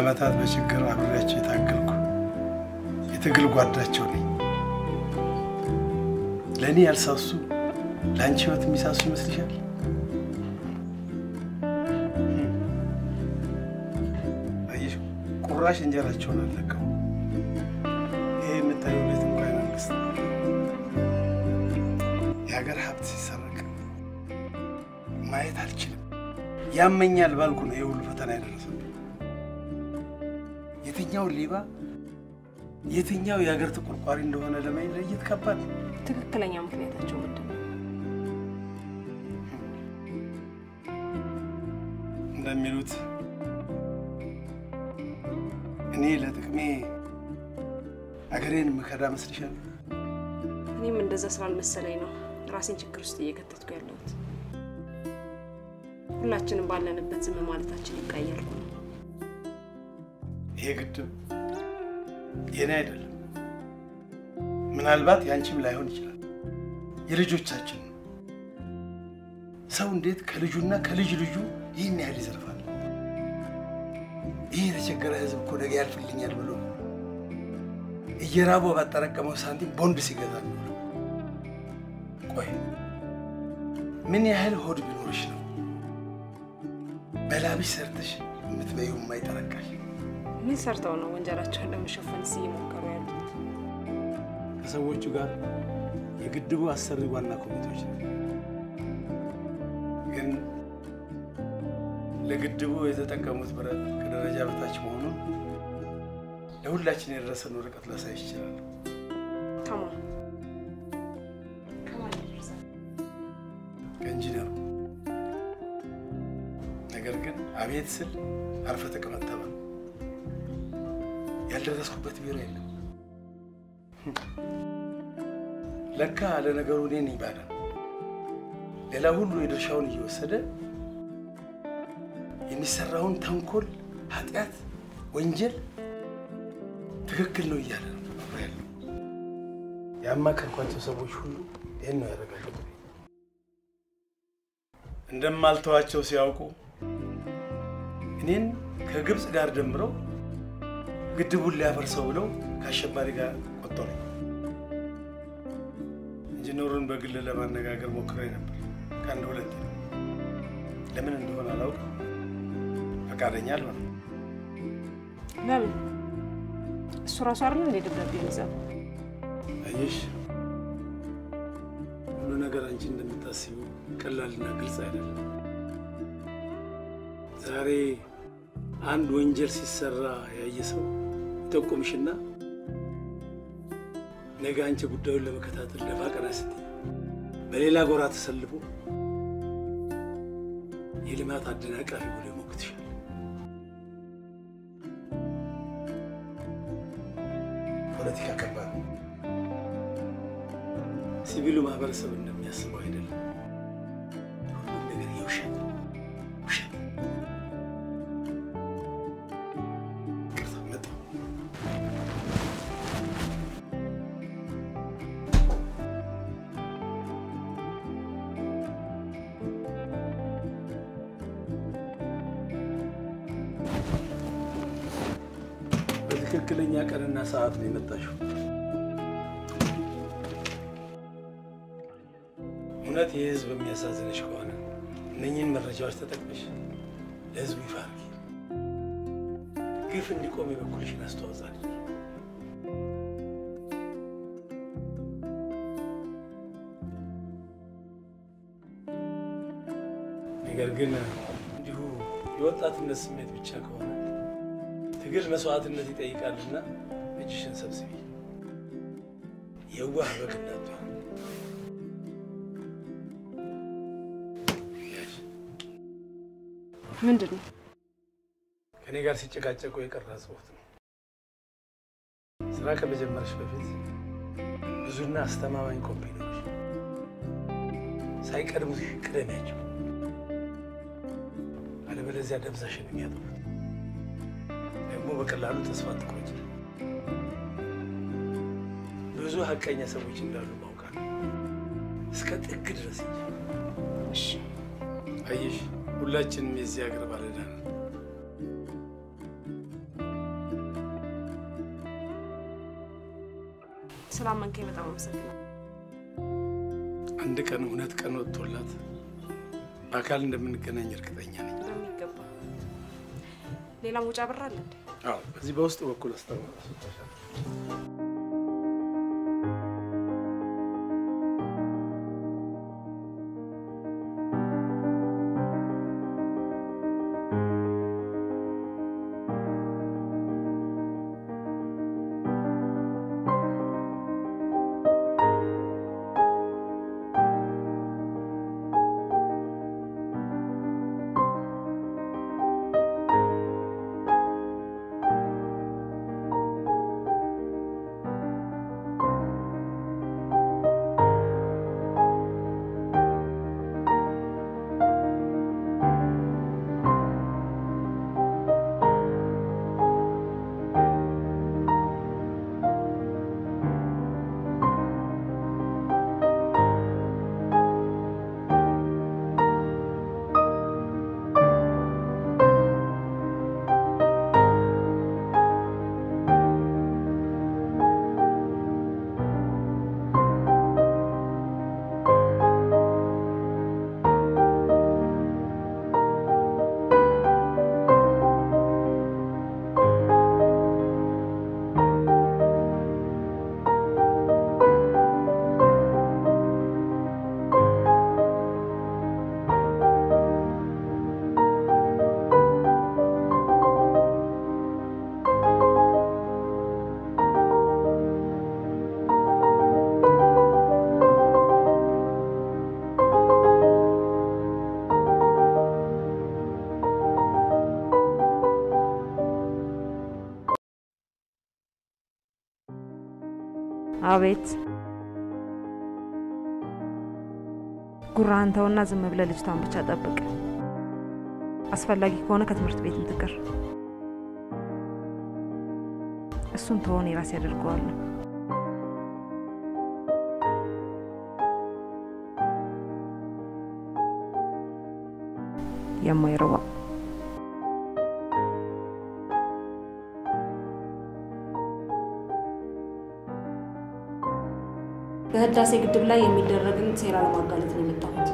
እኔ ለአመታት በችግር አብሬያቸው የታገልኩ የትግል ጓዳቸው ነኝ። ለእኔ ያልሳሱ ለአንቺ ህይወት የሚሳሱ ይመስልሻል? ቁራሽ እንጀራቸውን አልለቀው። ይሄ የምታየው ቤት እንኳን መንግስት የሀገር ሀብት ሲሰረቅ ማየት አልችልም። ያመኛል ባልኩ ነው የሁሉ ሌባ የትኛው የሀገር ተቆርቋሪ እንደሆነ ለመለየት ከባድ ትክክለኛ ምክንያታቸው ምንድን ነው? እንደሚሉት እኔ ለጥቅሜ አገሬን ምከዳ መስልሻል? እኔም እንደዛ ስላልመሰለኝ ነው ራሴን ችግር ውስጥ እየከተትኩ ያለሁት። ሁላችንም ባለንበት ዝም ማለታችን ይቃያልኩ ነው። ይሄ ግድብ የኔ አይደለም። ምናልባት ያንቺም ላይሆን ይችላል፣ የልጆቻችን ሰው እንዴት ከልጁና ከልጅ ልጁ ይህን ያህል ይዘርፋል? ይህ የተቸገረ ህዝብ እኮ ነገ ያልፍልኛል ብሎ እየራቦ ባጠረቀመው ሳንቲም ቦንድ ሲገዛ ቆይ ምን ያህል ሆድ ቢኖርሽ ነው በላብሽ ሰርተሽ የምትበይው የማይጠረቃሽ? ምን ሰርተው ነው ወንጀላቸውን ለመሸፈንስ እየሞከሩ ያሉት? ከሰዎቹ ጋር የግድቡ አሰሪ ዋና ኮሚቴዎች ነው። ግን ለግድቡ የተጠቀሙት ብረት ከደረጃ በታች መሆኑን ለሁላችን የደረሰን ወረቀት ከማ ከማን ይደርሳል? ከኢንጂነሩ። ነገር ግን አቤት ስል አርፈ ተቀመጥ ተባልኩ። ያልደረስኩበት ቢሮ የለም። ለካ ለነገሩ እኔ ነኝ ባዳ። ሌላ ሁሉ የድርሻውን እየወሰደ የሚሰራውን ተንኮል፣ ኃጢአት፣ ወንጀል ትክክል ነው እያለ ነው ያማከርኳቸው ሰዎች ሁሉ ይህን ነው ያረጋገጡ። እንደማልተዋቸው ሲያውቁ እኔን ከግብፅ ጋር ደምረው ግድቡን ሊያፈርሰው ብለው ከአሸባሪ ጋር ቆጠሩኝ። ኢንጂነሩን በግል ለማነጋገር ሞክሬ ነበር ከአንድ ሁለት ለምን እንደሆነ አላውቅም። ፈቃደኛ አልሆነም። ለምን? እሱ ራሱ አይደል እንደ ደብዳቤ የሚጻፈው? አየሽ፣ ሁሉ ነገር አንቺ እንደምታስቢው ቀላልና ግልጽ አይደለም። ዛሬ አንድ ወንጀል ሲሰራ ያየ ሰው ይጠቁምሽና ነገ አንቺ ጉዳዩን ለመከታተል ደፋ ቀና ስትይ በሌላ ጎራ ተሰልፎ የልማት አደናቃፊ ብሎ ይሞግትሻል። ፖለቲካ ከባድ ሲቪሉ ማህበረሰብ እንደሚያስበው አይደለም። መረጃዎች ተጠቅመሽ ለህዝቡ ይፋ አድርጊ። ግፍ እንዲቆም የበኩልሽን አስተዋጽኦ ነገር ግን እንዲሁ የወጣትነት ስሜት ብቻ ከሆነ ትግል መስዋዕትነት ይጠይቃልና እጅሽን ሰብስቢ። የዋህ በግ እንዳትሆን። ምንድን ነው? ከእኔ ጋር ሲጨቃጨቁ የቀረ ጽሑፍ ነው። ስራ ከመጀመርሽ በፊት ብዙና አስተማማኝ ኮምፒውተሮች ሳይቀድሙሽ ቅደሚያቸው፣ አለበለዚያ ደብዛሽን የሚያጠፉት ደግሞ በቀላሉ ተስፋ አትቁረጭ። ብዙ ሀቀኛ ሰዎች እንዳሉ ማውቃለሁ፣ እስከ ጥግ ድረስ እሺ። አየሽ፣ ሁላችንም የዚህ ሀገር ባለዕዳ ነን። ስላመንከኝ በጣም አመሰግናለሁ። አንድ ቀን እውነት ቀን ወጥቶላት በአካል እንደምንገናኝ እርግጠኛ ነኝ። በሚገባ ሌላ መውጫ በር አለ? አዎ፣ በዚህ በውስጥ በኩል አስታወቅ አቤት ጉራህን ተውና ዝም ብለህ ልጅቷን ብቻ ጠብቅ። አስፈላጊ ከሆነ ከትምህርት ቤትም ትቅር። እሱን ተሆን የራሴ ያደርገዋለሁ። የማይረባ በህዳሴ ግድብ ላይ የሚደረግን ሴራ ለማጋለጥ ነው የመጣሁት።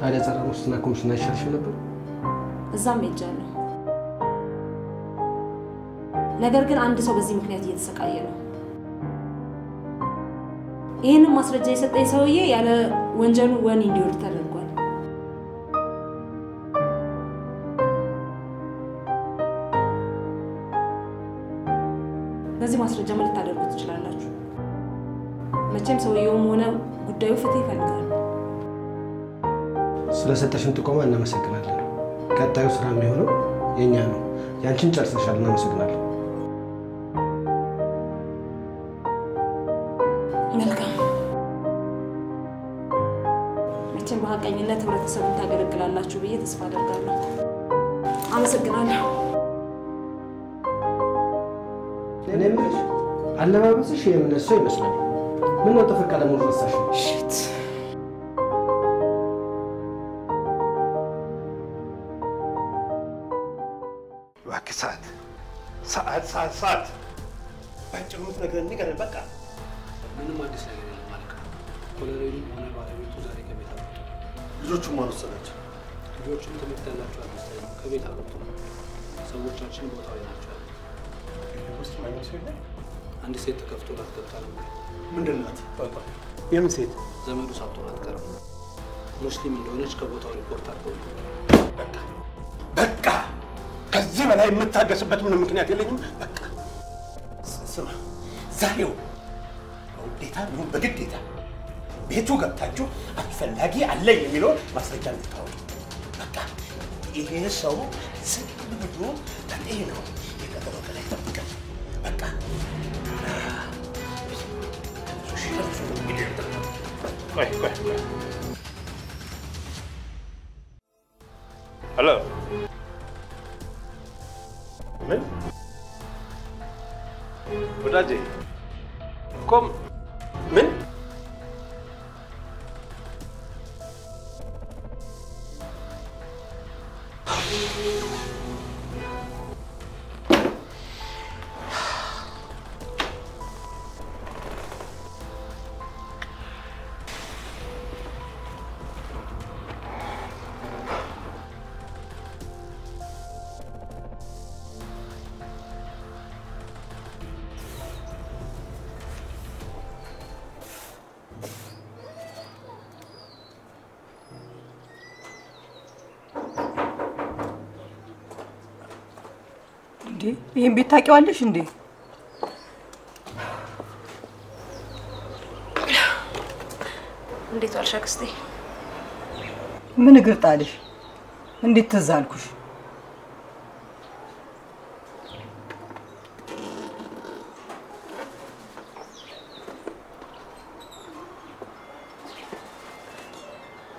ታዲያ ጸረ ሙስና ኮሚሽን አይሻልሽም ነበር? እዛም ሄጃለሁ። ነገር ግን አንድ ሰው በዚህ ምክንያት እየተሰቃየ ነው። ይህንን ማስረጃ የሰጠኝ ሰውዬ ያለ ወንጀሉ ወህኒ እንዲወርድ ተደርጓል። በዚህ ማስረጃ ምን ልታደርጉ? መቼም ሰውየውም ሆነ ጉዳዩ ፍትህ ይፈልጋል። ስለሰጠሽን ጥቆማ እናመሰግናለን። ቀጣዩ ስራ የሚሆነው የእኛ ነው። ያንቺን ጨርሰሻል። እናመሰግናለን። መልካም። መቼም በሀቀኝነት ህብረተሰቡን ታገለግላላችሁ ብዬ ተስፋ አደርጋለሁ። አመሰግናለሁ። እኔ የምልሽ አለባበስሽ የእምነት ሰው ይመስላል። ምን ነው ጥፍር ቀለሙን ረሳሽ? እባክህ ሰዓት ሰዓት ሰዓት ሰዓት ባጭሩ የምትነግረን ንገረን በቃ። ምንም አዲስ ነገር የለም አለቃ። ኮሎኔሉም ሆነ ባለቤቱ ዛሬ ከቤት አልወጡ። ልጆቹን ማን ወሰዳቸው? ልጆቹም ትምህርት ያላቸው አልመሰለኝም። ከቤት አልወጡ። ሰዎቻችን ቦታው ላይ ናቸው ያሉት። ውስጥ ሰው የለም? አንድ ሴት ተከፍቶላት ገብታ ነበር። ምንድን ናት? የምን ሴት? ዘመዱ ሳትሆን አትቀርም። ሙስሊም እንደሆነች ከቦታው ሪፖርት አድርገው በቃ ከዚህ በላይ የምታገስበት ምንም ምክንያት የለኝም። በቃ ስማ፣ ዛሬው በውዴታ ይሁን በግዴታ ቤቱ ገብታችሁ አስፈላጊ አለኝ የሚለውን ማስረጃ እንድታወጡ። በቃ ይሄ ሰው ዝም ብሎ በጤናው የቀጠሮ ቀን አይጠብቅም። በቃ ቆይ ቆይ ቆይ ሄሎ ምን ወዳጄ እኮ ምን ይህን ቤት ታውቂዋለሽ እንዴ? እንዴት ዋልሽ አክስቴ? ምን እግር ጣልሽ? እንዴት ትዝ አልኩሽ?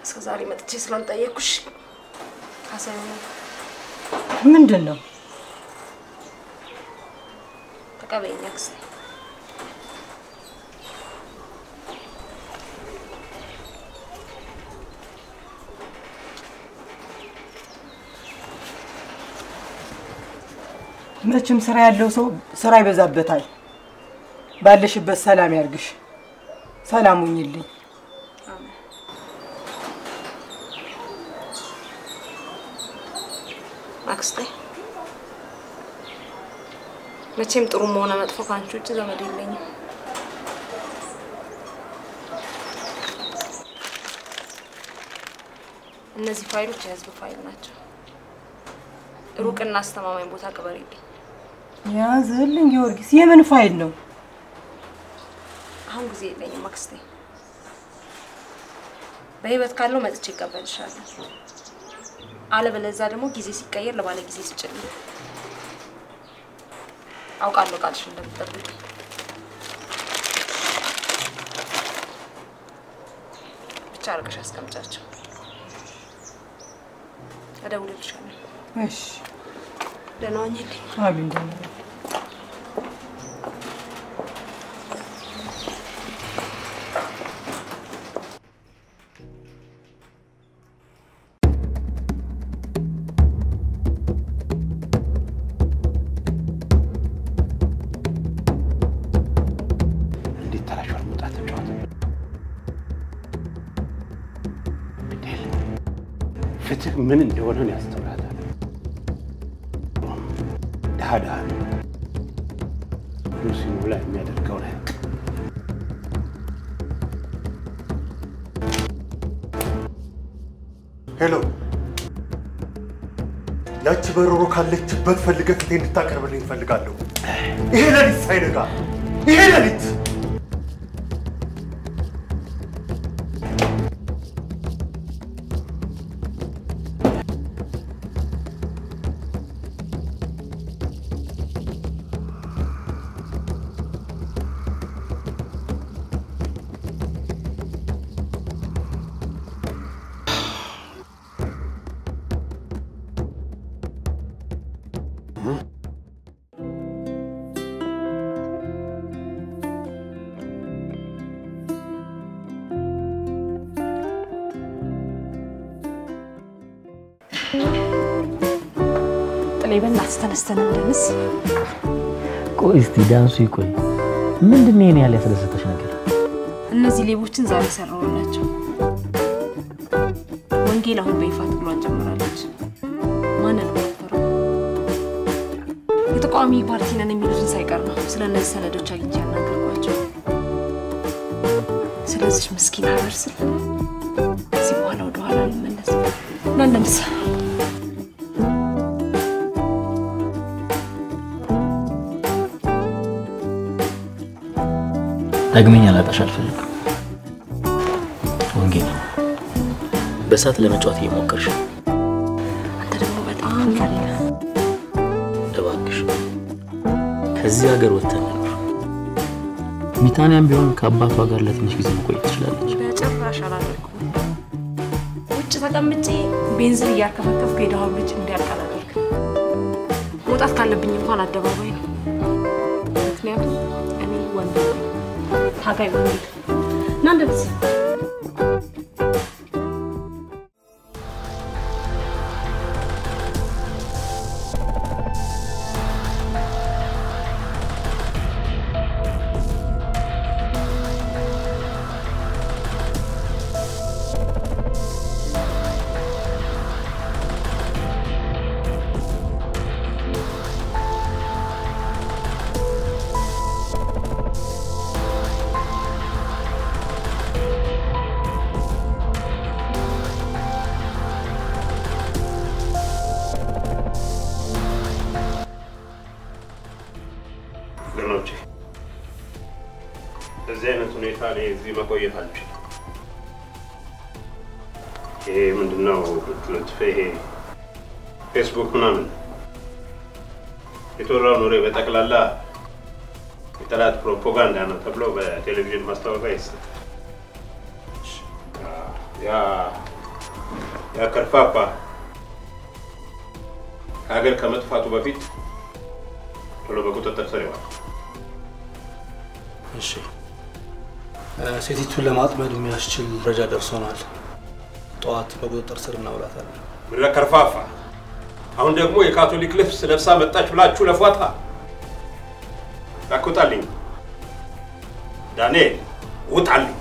እስከ ዛሬ መጥቼ ስላልጠየቅኩሽ ካሳየሆነ ምንድን ነው? ተቀበይኝ አክስቴ። መቼም ስራ ያለው ሰው ስራ ይበዛበታል። ባለሽበት ሰላም ያርግሽ። ሰላም ሁኝልኝ። አክስቴ መቼም ጥሩም ሆነ መጥፎ ከአንቺ ውጭ ዘመድ የለኝም። እነዚህ ፋይሎች የህዝብ ፋይል ናቸው። ሩቅና አስተማማኝ ቦታ ቅበሪልኝ። ያዝህልኝ ጊዮርጊስ። የምን ፋይል ነው? አሁን ጊዜ የለኝም አክስቴ። በህይወት ካለው መጥቼ ይቀበልሻለሁ። አለበለዛ ደግሞ ጊዜ ሲቀየር ለባለ ጊዜ ስጭልኝ። አውቃለሁ ቃልሽ እንደምጠብቅ። ብቻ አርቀሽ አስቀምጫቸው። እደውልልሻለሁ። እሺ ደህና ዋኝልኝ። አሜን። ደህና ዋል። እንዴት ነው። ብሩ ሲሞላ የሚያደርገውን አያውቅም። ሄሎ፣ ያቺ በሮሮ ካለችበት ፈልገህ ፊቴ እንድታቀርብልኝ እፈልጋለሁ። ይሄ ሌሊት ሳይነጋ ይሄ ሌሊት ቆይ እስቲ ዳንሱ ይቆይ። ምንድን ነው ይሄን ያህል ያስደሰተሽ ነገር? እነዚህ ሌቦችን ዛሬ ሰራሁላቸው። ወንጌል አሁን በይፋ ትግሏን ጀምራለች። ማንን ፈራ? የተቃዋሚ ፓርቲ ነን የሚሉትን ሳይቀር ነው ስለ እነዚህ ሰነዶች አግኝቼ ያናገርኳቸው። ስለዚህ ምስኪን ሀገር ስል ከዚህ በኋላ ወደኋላ አልመለስም እንደንስ ዳግመኛ ላጣሽ አልፈልግም። ወንጌል በእሳት ለመጫወት እየሞከርሽ ነው። አንተ ደግሞ በጣም ፈሪ ነህ። እባክሽ ከዚህ ሀገር ወጥተን ሚታንያም ቢሆን ከአባቷ ጋር ለትንሽ ጊዜ መቆየት ትችላለች። በጭራሽ አላደርኩም። ውጭ ተቀምጬ ቤንዚን እያርከፈከፍኩ የድሃው ልጅ እንዲያልቅ አላደርግም። መውጣት ካለብኝ እንኳን አደባባይ ታጋይ ወንድ እና እንደዚህ ወገኖቼ ሁኔታ እኔ እዚህ መቆየት አልችልም። ይሄ ምንድነው ልትፈ ይሄ ፌስቡክ ምናምን የተወራውን ወሬ በጠቅላላ የጠላት ፕሮፓጋንዳ ነው ተብሎ በቴሌቪዥን ማስታወቂያ ይሰጣል። ያ ከርፋፋ ከሀገር ከመጥፋቱ በፊት ቶሎ በቁጥጥር ስር ይዋል። እሺ ሴቲቱን ለማጥመድ የሚያስችል ደረጃ ደርሶናል። ጠዋት በቁጥጥር ስር እናውላታለን። ምድረ ከርፋፋ! አሁን ደግሞ የካቶሊክ ልብስ ለብሳ መጣች ብላችሁ ለፏታ ላኩጣልኝ። ዳንኤል ውጣልኝ።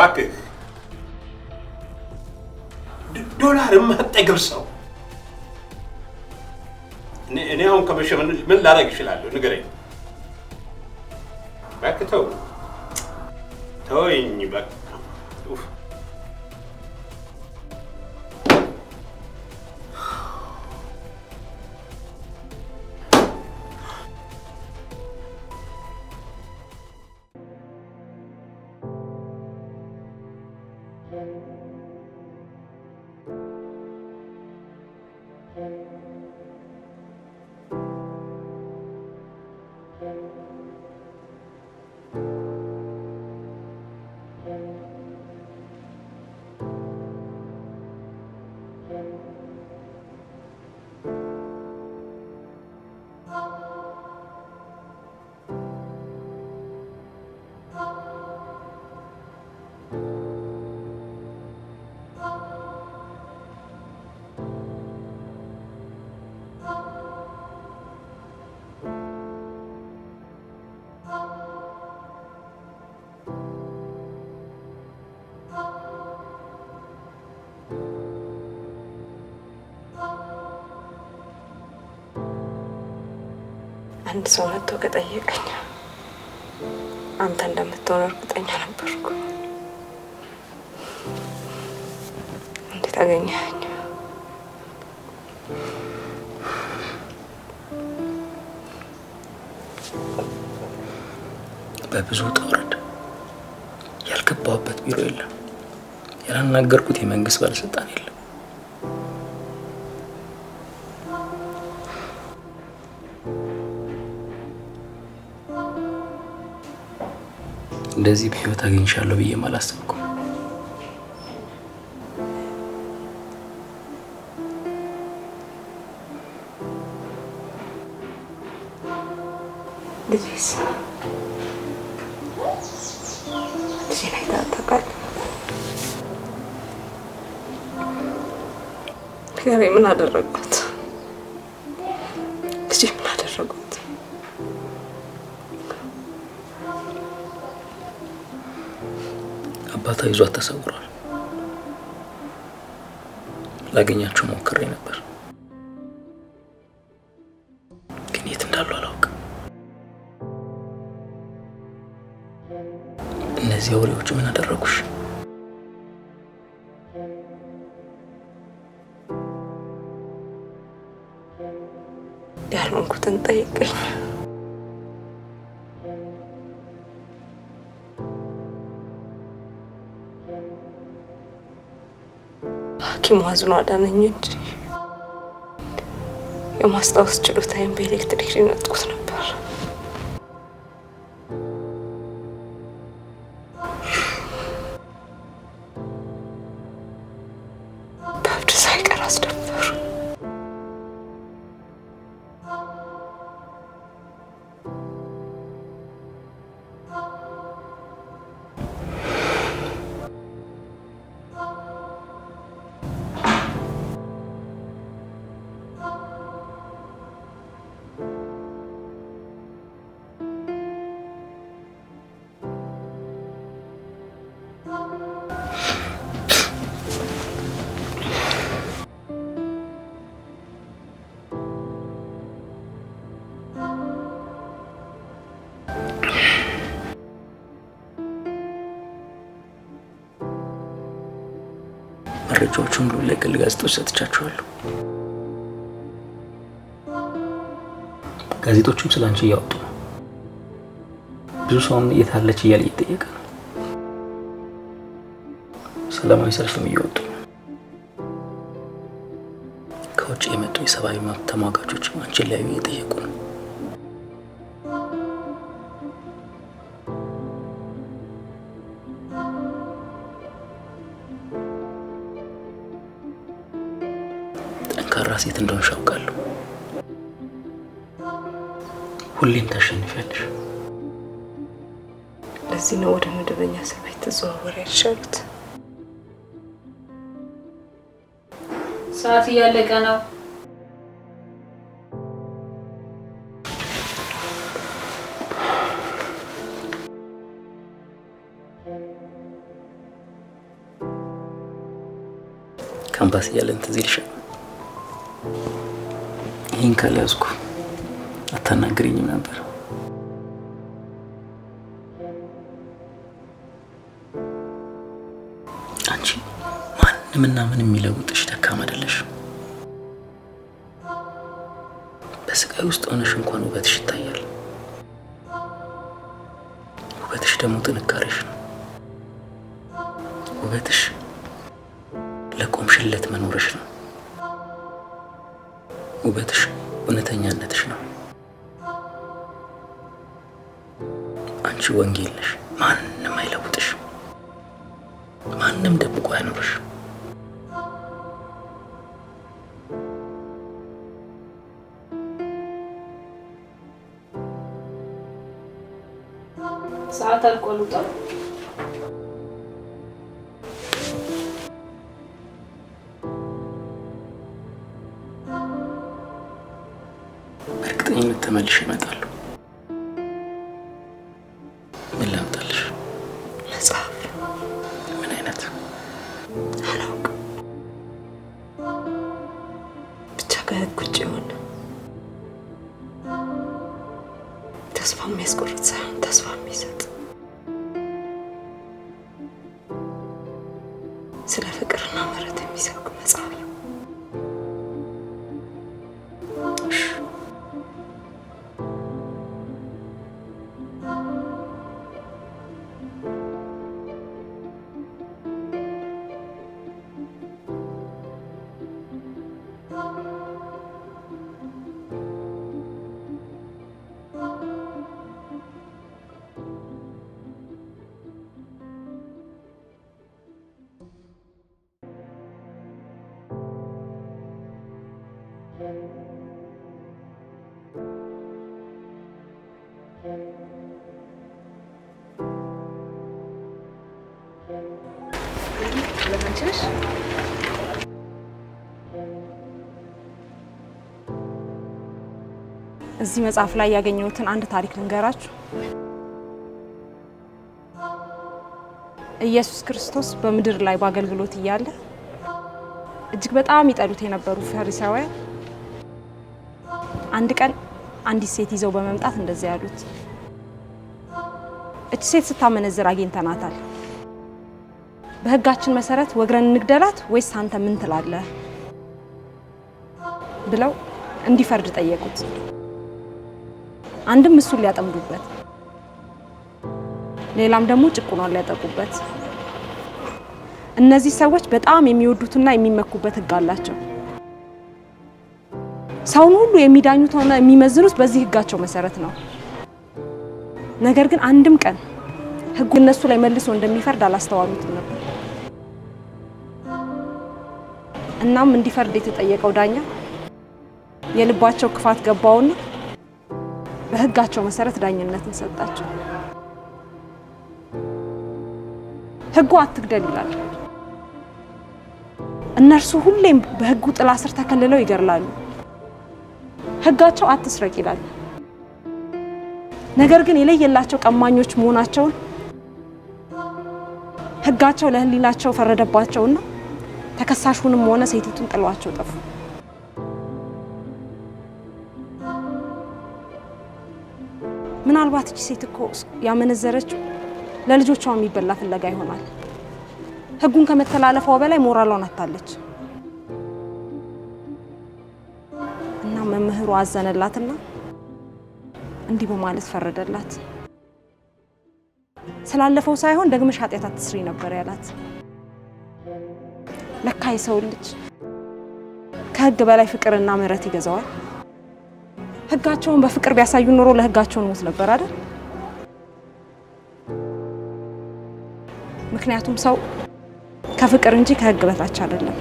እባክህ ዶላር የማጠግብ ሰው እኔ- አሁን ከመሸ ምን ላደርግ እችላለሁ? ንገረኝ እባክህ ተው። ተወኝ በቃ። አንድ ሰው መጥቶ ከጠየቀኝ አንተ እንደምትሆን እርግጠኛ ነበርኩ። እንዴት አገኘኸኝ? በብዙ ውጣ ውረድ ያልገባሁበት ቢሮ የለም። ያላናገርኩት የመንግስት ባለስልጣን የለም። እንደዚህ በህይወት አግኝቻለሁ ብዬም አላሰብኩም። አዝኖ አዳነኝ እንጂ የማስታወስ ችሎታዬን በኤሌክትሪክ ሊነጥቁት ነበር። መረጃዎቹን ሁሉ ለግል ጋዜጦች ሰጥቻቸዋለሁ። ጋዜጦቹም ስለ አንቺ እያወጡ ነው። ብዙ ሰውም አለች እያለ እየጠየቀ ነው። ሰላማዊ ሰልፍም እየወጡ ነው። ከውጭ የመጡ የሰብአዊ መብት ተሟጋቾችም አንቺን ሊያዩ እየጠየቁ ነው። ሴት እንደሆንሽ አውቃለሁ። ሁሌም ታሸንፊያለሽ። ለዚህ ነው ወደ መደበኛ እስር ቤት ተዘዋወር ያልቻሉት። ሰዓት እያለቀ ነው። ካምፓስ እያለን ትዝ ይልሻል? ይህን ካልያዝኩ አታናግረኝም ነበር። አንቺ ማንምና ምን የሚለውጥሽ ደካማ አይደለሽ። በስቃይ ውስጥ ሆነሽ እንኳን ውበትሽ ይታያል። ውበትሽ ደግሞ ጥንካሬ እዚህ መጽሐፍ ላይ ያገኘሁትን አንድ ታሪክ ልንገራችሁ። ኢየሱስ ክርስቶስ በምድር ላይ በአገልግሎት እያለ እጅግ በጣም ይጠሉት የነበሩ ፈሪሳውያን አንድ ቀን አንዲት ሴት ይዘው በመምጣት እንደዚያ ያሉት፣ እች ሴት ስታመነዝር አግኝተናታል። በሕጋችን መሰረት ወግረን እንግደላት ወይስ አንተ ምን ትላለህ? ብለው እንዲፈርድ ጠየቁት። አንድም እሱን ሊያጠምዱበት፣ ሌላም ደግሞ ጭቁኗን ሊያጠቁበት። እነዚህ ሰዎች በጣም የሚወዱትና የሚመኩበት ሕግ አላቸው። ሰውን ሁሉ የሚዳኙት ሆነ የሚመዝኑት በዚህ ሕጋቸው መሰረት ነው። ነገር ግን አንድም ቀን ሕጉ እነሱ ላይ መልሶ እንደሚፈርድ አላስተዋሉትም ነበር። እናም እንዲፈርድ የተጠየቀው ዳኛ የልባቸው ክፋት ገባውና በሕጋቸው መሰረት ዳኝነትን ሰጣቸው። ሕጉ አትግደል ይላል። እነርሱ ሁሌም በሕጉ ጥላ ስር ተከልለው ይገድላሉ። ሕጋቸው አትስረቅ ይላል። ነገር ግን የለየላቸው ቀማኞች መሆናቸውን ሕጋቸው ለሕሊናቸው ፈረደባቸውና ተከሳሹንም ሆነ ሴቲቱን ጥለዋቸው ጠፉ። ምናልባት እቺ ሴት እኮ ያመነዘረችው ለልጆቿ የሚበላ ፍለጋ ይሆናል። ሕጉን ከመተላለፏ በላይ ሞራሏን አታለች እና መምህሩ አዘነላትና እንዲህ በማለት ፈረደላት። ስላለፈው ሳይሆን ደግመሽ ኃጢአት አትስሪ ነበር ያላት። ለካ የሰው ልጅ ከሕግ በላይ ፍቅርና ምሕረት ይገዛዋል። ሕጋቸውን በፍቅር ቢያሳዩ ኖሮ ለሕጋቸውን ሞት ነበር አይደል? ምክንያቱም ሰው ከፍቅር እንጂ ከሕግ በታች አይደለም።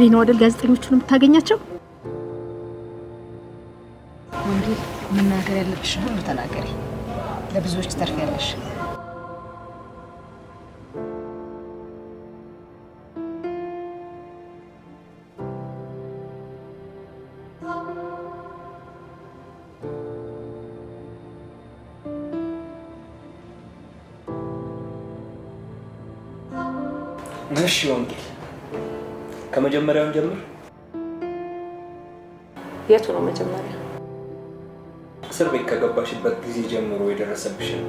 ዛሬ ነው አይደል ጋዜጠኞቹን የምታገኛቸው? ወንጌል መናገር ያለብሽ ሁሉ ተናገሪ፣ ለብዙዎች ትተርፊያለሽ። ከመጀመሪያውን ጀምር። የቱ ነው መጀመሪያ? እስር ቤት ከገባሽበት ጊዜ ጀምሮ የደረሰብሽን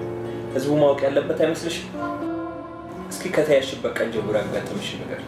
ህዝቡ ማወቅ ያለበት አይመስልሽም? እስኪ ከተያሽበት ቀን ጀምሮ ያጋጠምሽ ነገር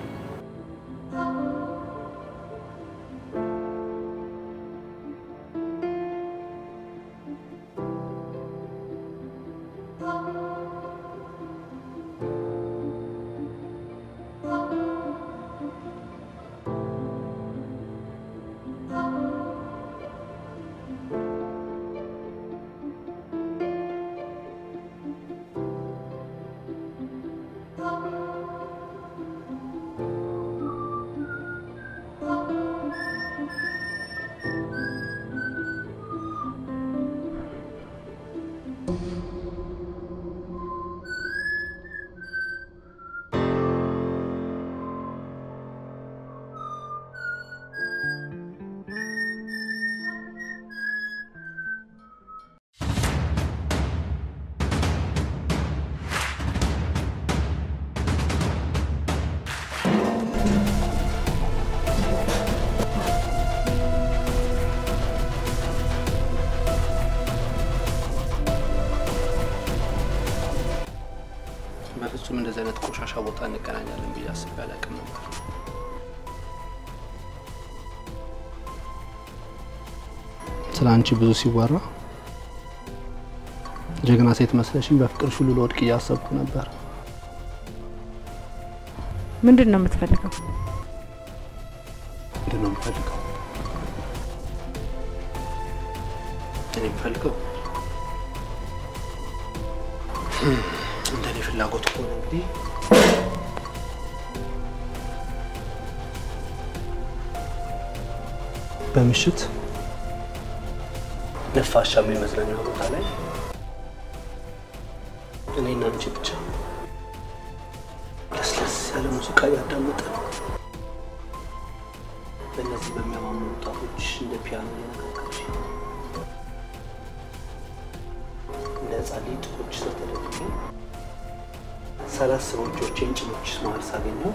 ስለ አንቺ ብዙ ሲወራ ጀግና ሴት መስለሽኝ በፍቅር ሹሉ ልወድቅ እያሰብኩ ነበር። ምንድን ነው የምትፈልገው? ምንድን ነው የምፈልገው? እኔ የምፈልገው እንደኔ ፍላጎት ከሆነ እንግዲህ በምሽት ነፋሻማ የመዝናኛ ቦታ ላይ እኔና አንቺ ብቻ ለስለስ ያለ ሙዚቃ እያዳመጠን በእነዚህ በሚያማምሩ ወጣቶች እንደ ፒያኖ እየነካካች እንደ ህፃን ጥፎች ስር ተደግፌ ሳላስበው እጆቼን ጭኖች መሀል ሳገኘው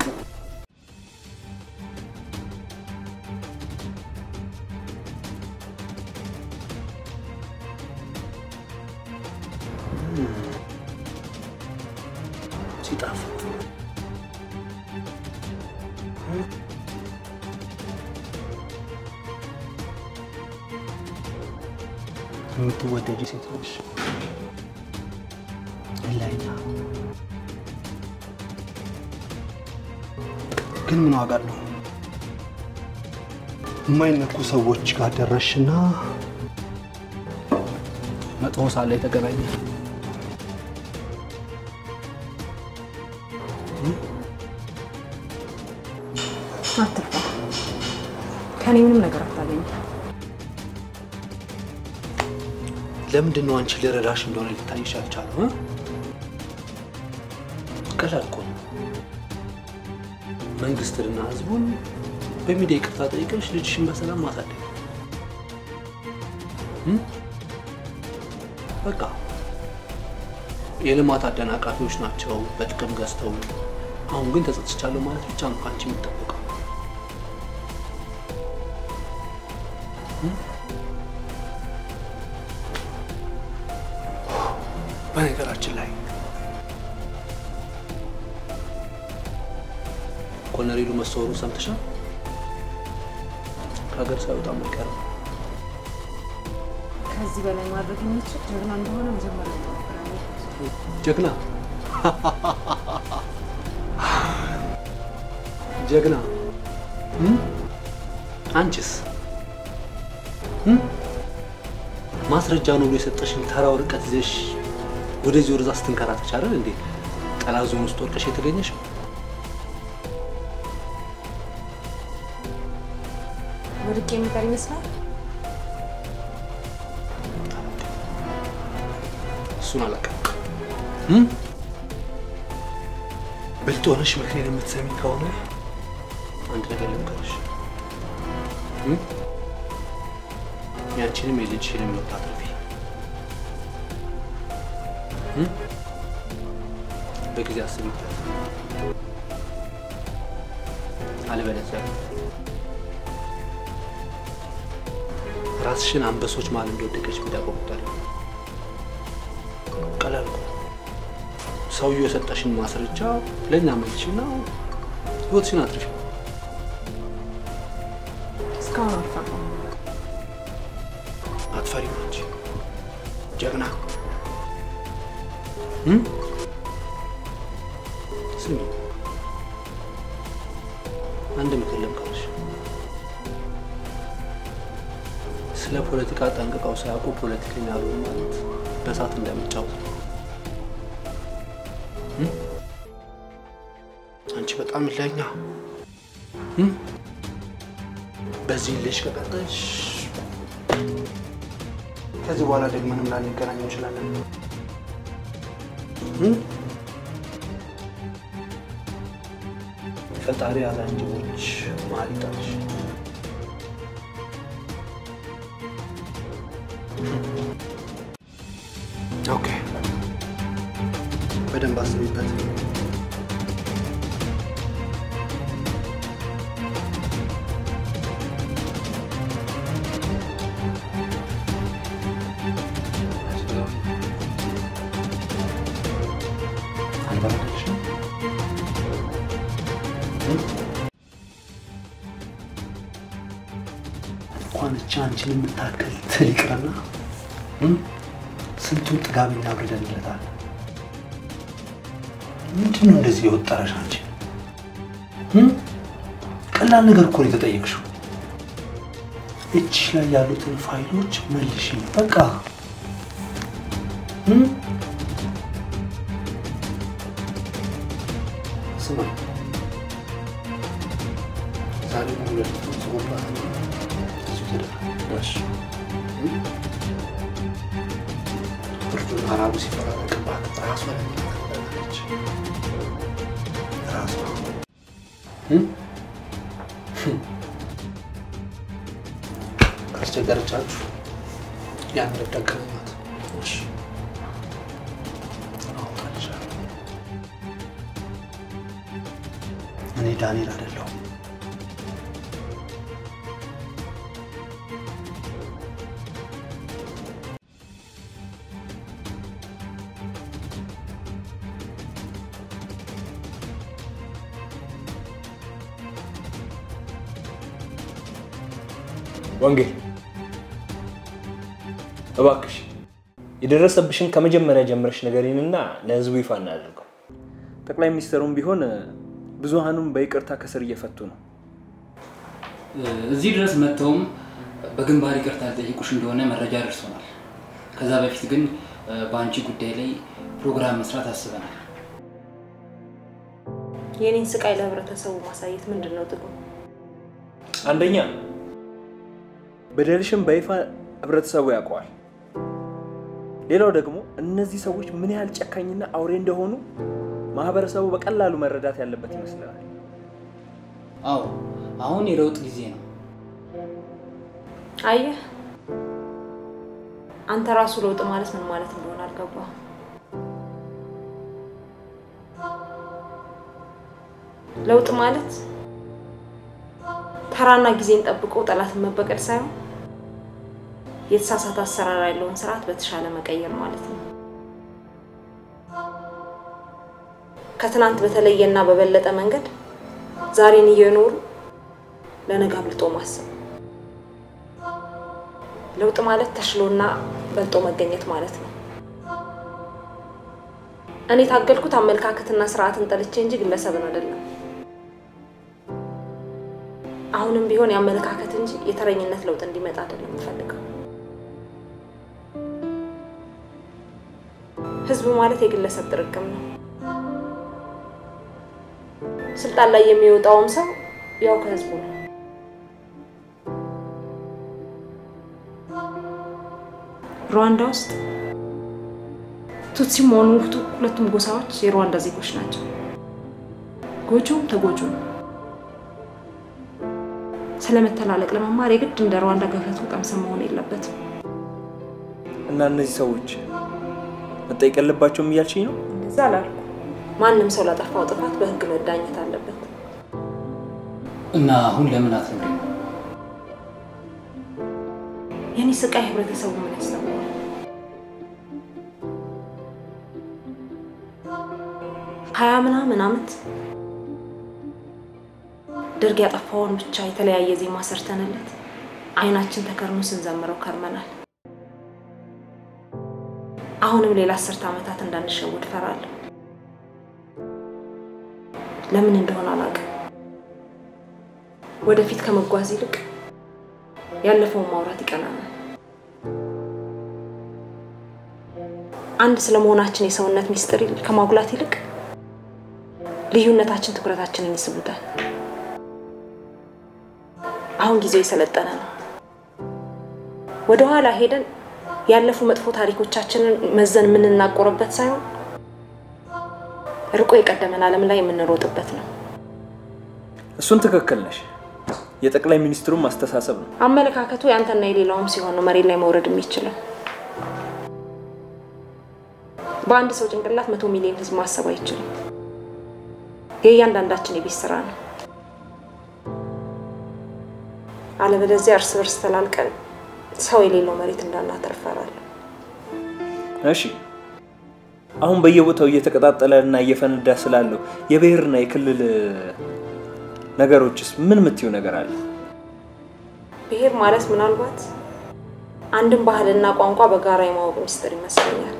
ዋጋ አለው? የማይነኩ ሰዎች ጋር ደረሽና መጥፎ ሳለ የተገናኘ አትፍራ። ከኔ ምንም ነገር አታገኝ። ለምንድን ነው አንቺ ልረዳሽ እንደሆነ ሊታይሽ አልቻለም? በሚዲያ ይቅርታ ጠይቀሽ ልጅሽን በሰላም ማሳደግ? በቃ የልማት አደናቃፊዎች ናቸው በጥቅም ገዝተው። አሁን ግን ተጸጽቻለሁ ማለት ብቻ ነው ከአንቺ የሚጠበቀው።? በነገራችን ላይ ኮሎኔሉ መሰወሩ ሰምተሻል? ሳይወጣም አይቀርም። ከዚህ በላይ ማድረግ የሚችል ጀግና እንደሆነ መጀመሪያ ነበር ጀግና ጀግና? አንቺስ? ማስረጃ ነው ብሎ የሰጠሽን ተራ ወረቀት ይዘሽ ወደዚህ ወደዛ ስትንከራተች አይደል እንዴ ዞን ውስጥ ወድቀሽ የተገኘሽ? የሚቀር ይመስላል። እሱን አላውቅም። እ? ብልጥ ሆነሽ ምክሬን የምትሰሚ ከሆነ አንድ ነገር ልምከርሽ። እ? ያንቺንም የልጅሽንም አትርፊ። እ? በጊዜ አስቢበት። አልበለዚያ ራስሽን አንበሶች መሀል እንደወደቀች ሚዳቋ ቁጠሪው። ቀላል ሰውየው የሰጠሽን ማስረጃ ለእኛ መልሽና ህይወትሽን አትርፊ። ያልሆኑ ማለት በእሳት እም? አንቺ በጣም ለኛ? በዚህ ልጅ ከቀጠልሽ ከዚህ በኋላ ደግመንም ላንገናኝ እንችላለን።? ፈጣሪ መሀል ይጣልሽ። ጥጋበኛ አብርደንለታል። ምንድን ነው እንደዚህ የወጠረሽ አንቺ? ቀላል ነገር እኮ ነው የተጠየቅሽው። እጅሽ ላይ ያሉትን ፋይሎች መልሽ፣ በቃ ያን ረዳቀመማት እሺ አውቃልሻለሁ። እኔ ዳንኤል አይደለሁም። ወንጌል የደረሰብሽን ከመጀመሪያ ጀምረሽ ንገሪንና ለህዝቡ ይፋ እናደርገው። ጠቅላይ ሚኒስትሩም ቢሆን ብዙሃኑም በይቅርታ ከስር እየፈቱ ነው። እዚህ ድረስ መጥተውም በግንባር ይቅርታ ሊጠይቁሽ እንደሆነ መረጃ ደርሶናል። ከዛ በፊት ግን በአንቺ ጉዳይ ላይ ፕሮግራም መስራት አስበናል። የኔን ስቃይ ለህብረተሰቡ ማሳየት ምንድን ነው ጥቅሙ? አንደኛ በደልሽን በይፋ ህብረተሰቡ ያውቀዋል። ሌላው ደግሞ እነዚህ ሰዎች ምን ያህል ጨካኝና አውሬ እንደሆኑ ማህበረሰቡ በቀላሉ መረዳት ያለበት ይመስለናል። አዎ አሁን የለውጥ ጊዜ ነው። አየህ፣ አንተ ራሱ ለውጥ ማለት ምን ማለት እንደሆነ አልገባህም። ለውጥ ማለት ተራና ጊዜን ጠብቆ ጠላትን መበቀል ሳይሆን የተሳሳተ አሰራር ያለውን ስርዓት በተሻለ መቀየር ማለት ነው። ከትናንት በተለየና በበለጠ መንገድ ዛሬን እየኖሩ ለነገ አብልጦ ማሰብ። ለውጥ ማለት ተሽሎና በልጦ መገኘት ማለት ነው። እኔ የታገልኩት አመለካከትና ስርዓትን ጠልቼ እንጂ ግለሰብን አይደለም። አሁንም ቢሆን የአመለካከት እንጂ የተረኝነት ለውጥ እንዲመጣ አይደለም የምፈልገው። ህዝብ ማለት የግለሰብ ጥርቅም ነው። ስልጣን ላይ የሚወጣውም ሰው ያው ከህዝቡ ነው። ሩዋንዳ ውስጥ ቱትሲም ሆኑ ሁቱ ሁለቱም ጎሳዎች የሩዋንዳ ዜጎች ናቸው። ጎጆም ተጎጆ ነው። ስለመተላለቅ ለመማር የግድ እንደ ሩዋንዳ ገብረቱ ቀምሰን መሆን የለበትም። እና እነዚህ ሰዎች መጠየቅ የለባቸውም እያልሽኝ ነው? እንደዛ አላልኩ። ማንም ሰው ላጠፋው ጥፋት በህግ መዳኘት አለበት። እና አሁን ለምን አትነግሪኝ? የኔ ስቃይ ህብረተሰቡ ምን ያስተምረዋል? ሀያ ምናምን አመት ደርግ ያጠፋውን ብቻ የተለያየ ዜማ ሰርተንለት አይናችን ተከርኖ ስንዘምረው ከርመናል። አሁንም ሌላ አስርተ ዓመታት እንዳንሸውድ ፈራለሁ። ለምን እንደሆነ አላውቅም። ወደፊት ከመጓዝ ይልቅ ያለፈውን ማውራት ይቀናናል። አንድ ስለመሆናችን የሰውነት ሚስጥር ከማጉላት ይልቅ ልዩነታችን ትኩረታችንን ይስቡታል። አሁን ጊዜው የሰለጠነ ነው። ወደኋላ ሄደን ያለፉ መጥፎ ታሪኮቻችንን መዘን የምንናቆርበት ሳይሆን ርቆ የቀደመን ዓለም ላይ የምንሮጥበት ነው። እሱን ትክክል ነሽ። የጠቅላይ ሚኒስትሩም አስተሳሰብ ነው። አመለካከቱ ያንተና የሌላውም ሲሆን ነው መሬት ላይ መውረድ የሚችለው። በአንድ ሰው ጭንቅላት መቶ ሚሊዮን ህዝብ ማሰብ አይችልም። የእያንዳንዳችን የቤት ስራ ነው። አለበለዚያ እርስ በርስ ተላልቀን ሰው የሌለው መሬት እንዳናተርፈራለን። እሺ አሁን በየቦታው እየተቀጣጠለ እና እየፈነዳ ስላለው የብሔርና የክልል ነገሮችስ ምን የምትይው ነገር አለ? ብሔር ማለት ምናልባት አንድን ባህልና ቋንቋ በጋራ የማወቅ ምስጢር ይመስለኛል።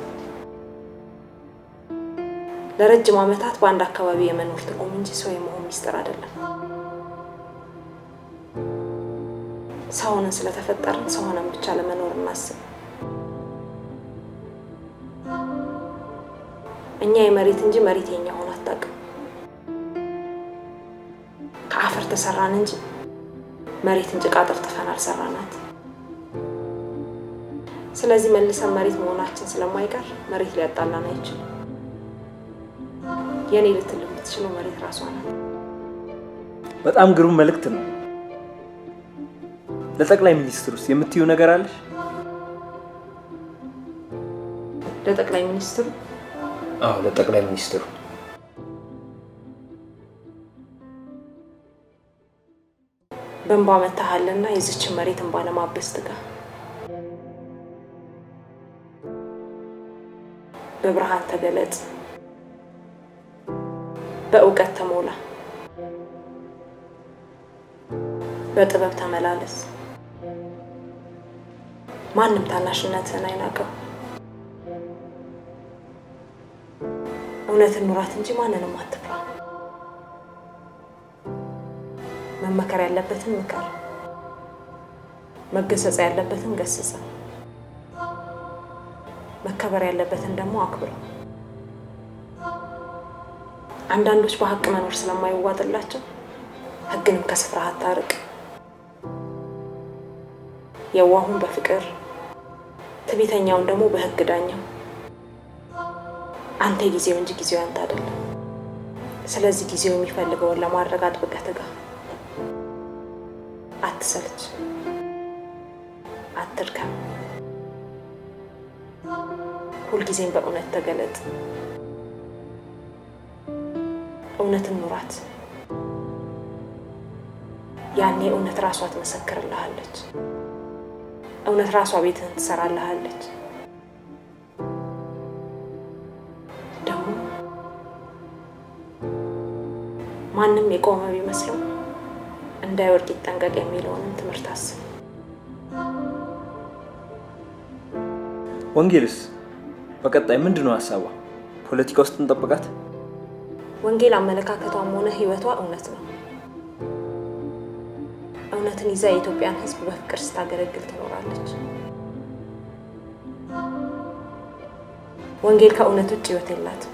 ለረጅም ዓመታት በአንድ አካባቢ የመኖር ትርጉም እንጂ ሰው የመሆን ምስጢር አይደለም። ሰው ሆነን ስለተፈጠርን ሰው ብቻ ለመኖር እናስብ። እኛ የመሬት እንጂ መሬት የኛ ሆኖ አታውቅም። ከአፈር ተሰራን እንጂ መሬትን ጭቃ ጠፍጥፈን አልሰራናት። ስለዚህ መልሰን መሬት መሆናችን ስለማይቀር መሬት ሊያጣላን አይችልም። የኔ ልትል የምትችለው መሬት ራሷ ናት። በጣም ግሩም መልእክት ነው። ለጠቅላይ ሚኒስትሩስ የምትዩ ነገር አለሽ? ለጠቅላይ ሚኒስትሩ አዎ፣ ለጠቅላይ ሚኒስትሩ በእንባ መታሃልና የዚችን መሬት እንባ ለማበስ ትጋ። በብርሃን ተገለጽ፣ በእውቀት ተሞላ፣ በጥበብ ተመላለስ። ማንም ታናሽነትህን አይናቀው። እውነትን ኑራት እንጂ ማንንም አትፍራ። መመከር ያለበትን ምከር፣ መገሰጽ ያለበትን ገስጸ፣ መከበር ያለበትን ደግሞ አክብረው። አንዳንዶች በሀቅ መኖር ስለማይዋጥላቸው ህግንም ከስፍራ አታርቅ። የዋሁን በፍቅር ትዕቢተኛውን ደግሞ በህግ ዳኘው። አንተ ጊዜው እንጂ ጊዜው ያንተ አይደለም። ስለዚህ ጊዜው የሚፈልገውን ለማድረግ አጥብቀህ ትጋ። አትሰልች፣ አትድከም። ሁልጊዜም በእውነት ተገለጥ። እውነትን ኑራት። ያኔ እውነት ራሷ ትመሰክርልሃለች። እውነት ራሷ ቤትህን ትሰራልሃለች። ደግሞ ማንም የቆመ ቢመስለው እንዳይወድቅ ይጠንቀቅ የሚለውንም ትምህርት አስብ። ወንጌልስ በቀጣይ ምንድን ነው ሀሳቧ? ፖለቲካ ውስጥ እንጠብቃት? ወንጌል አመለካከቷም ሆነ ህይወቷ እውነት ነው። እውነትን ይዛ የኢትዮጵያን ሕዝብ በፍቅር ስታገለግል ትኖራለች። ወንጌል ከእውነት ውጭ ህይወት የላትም።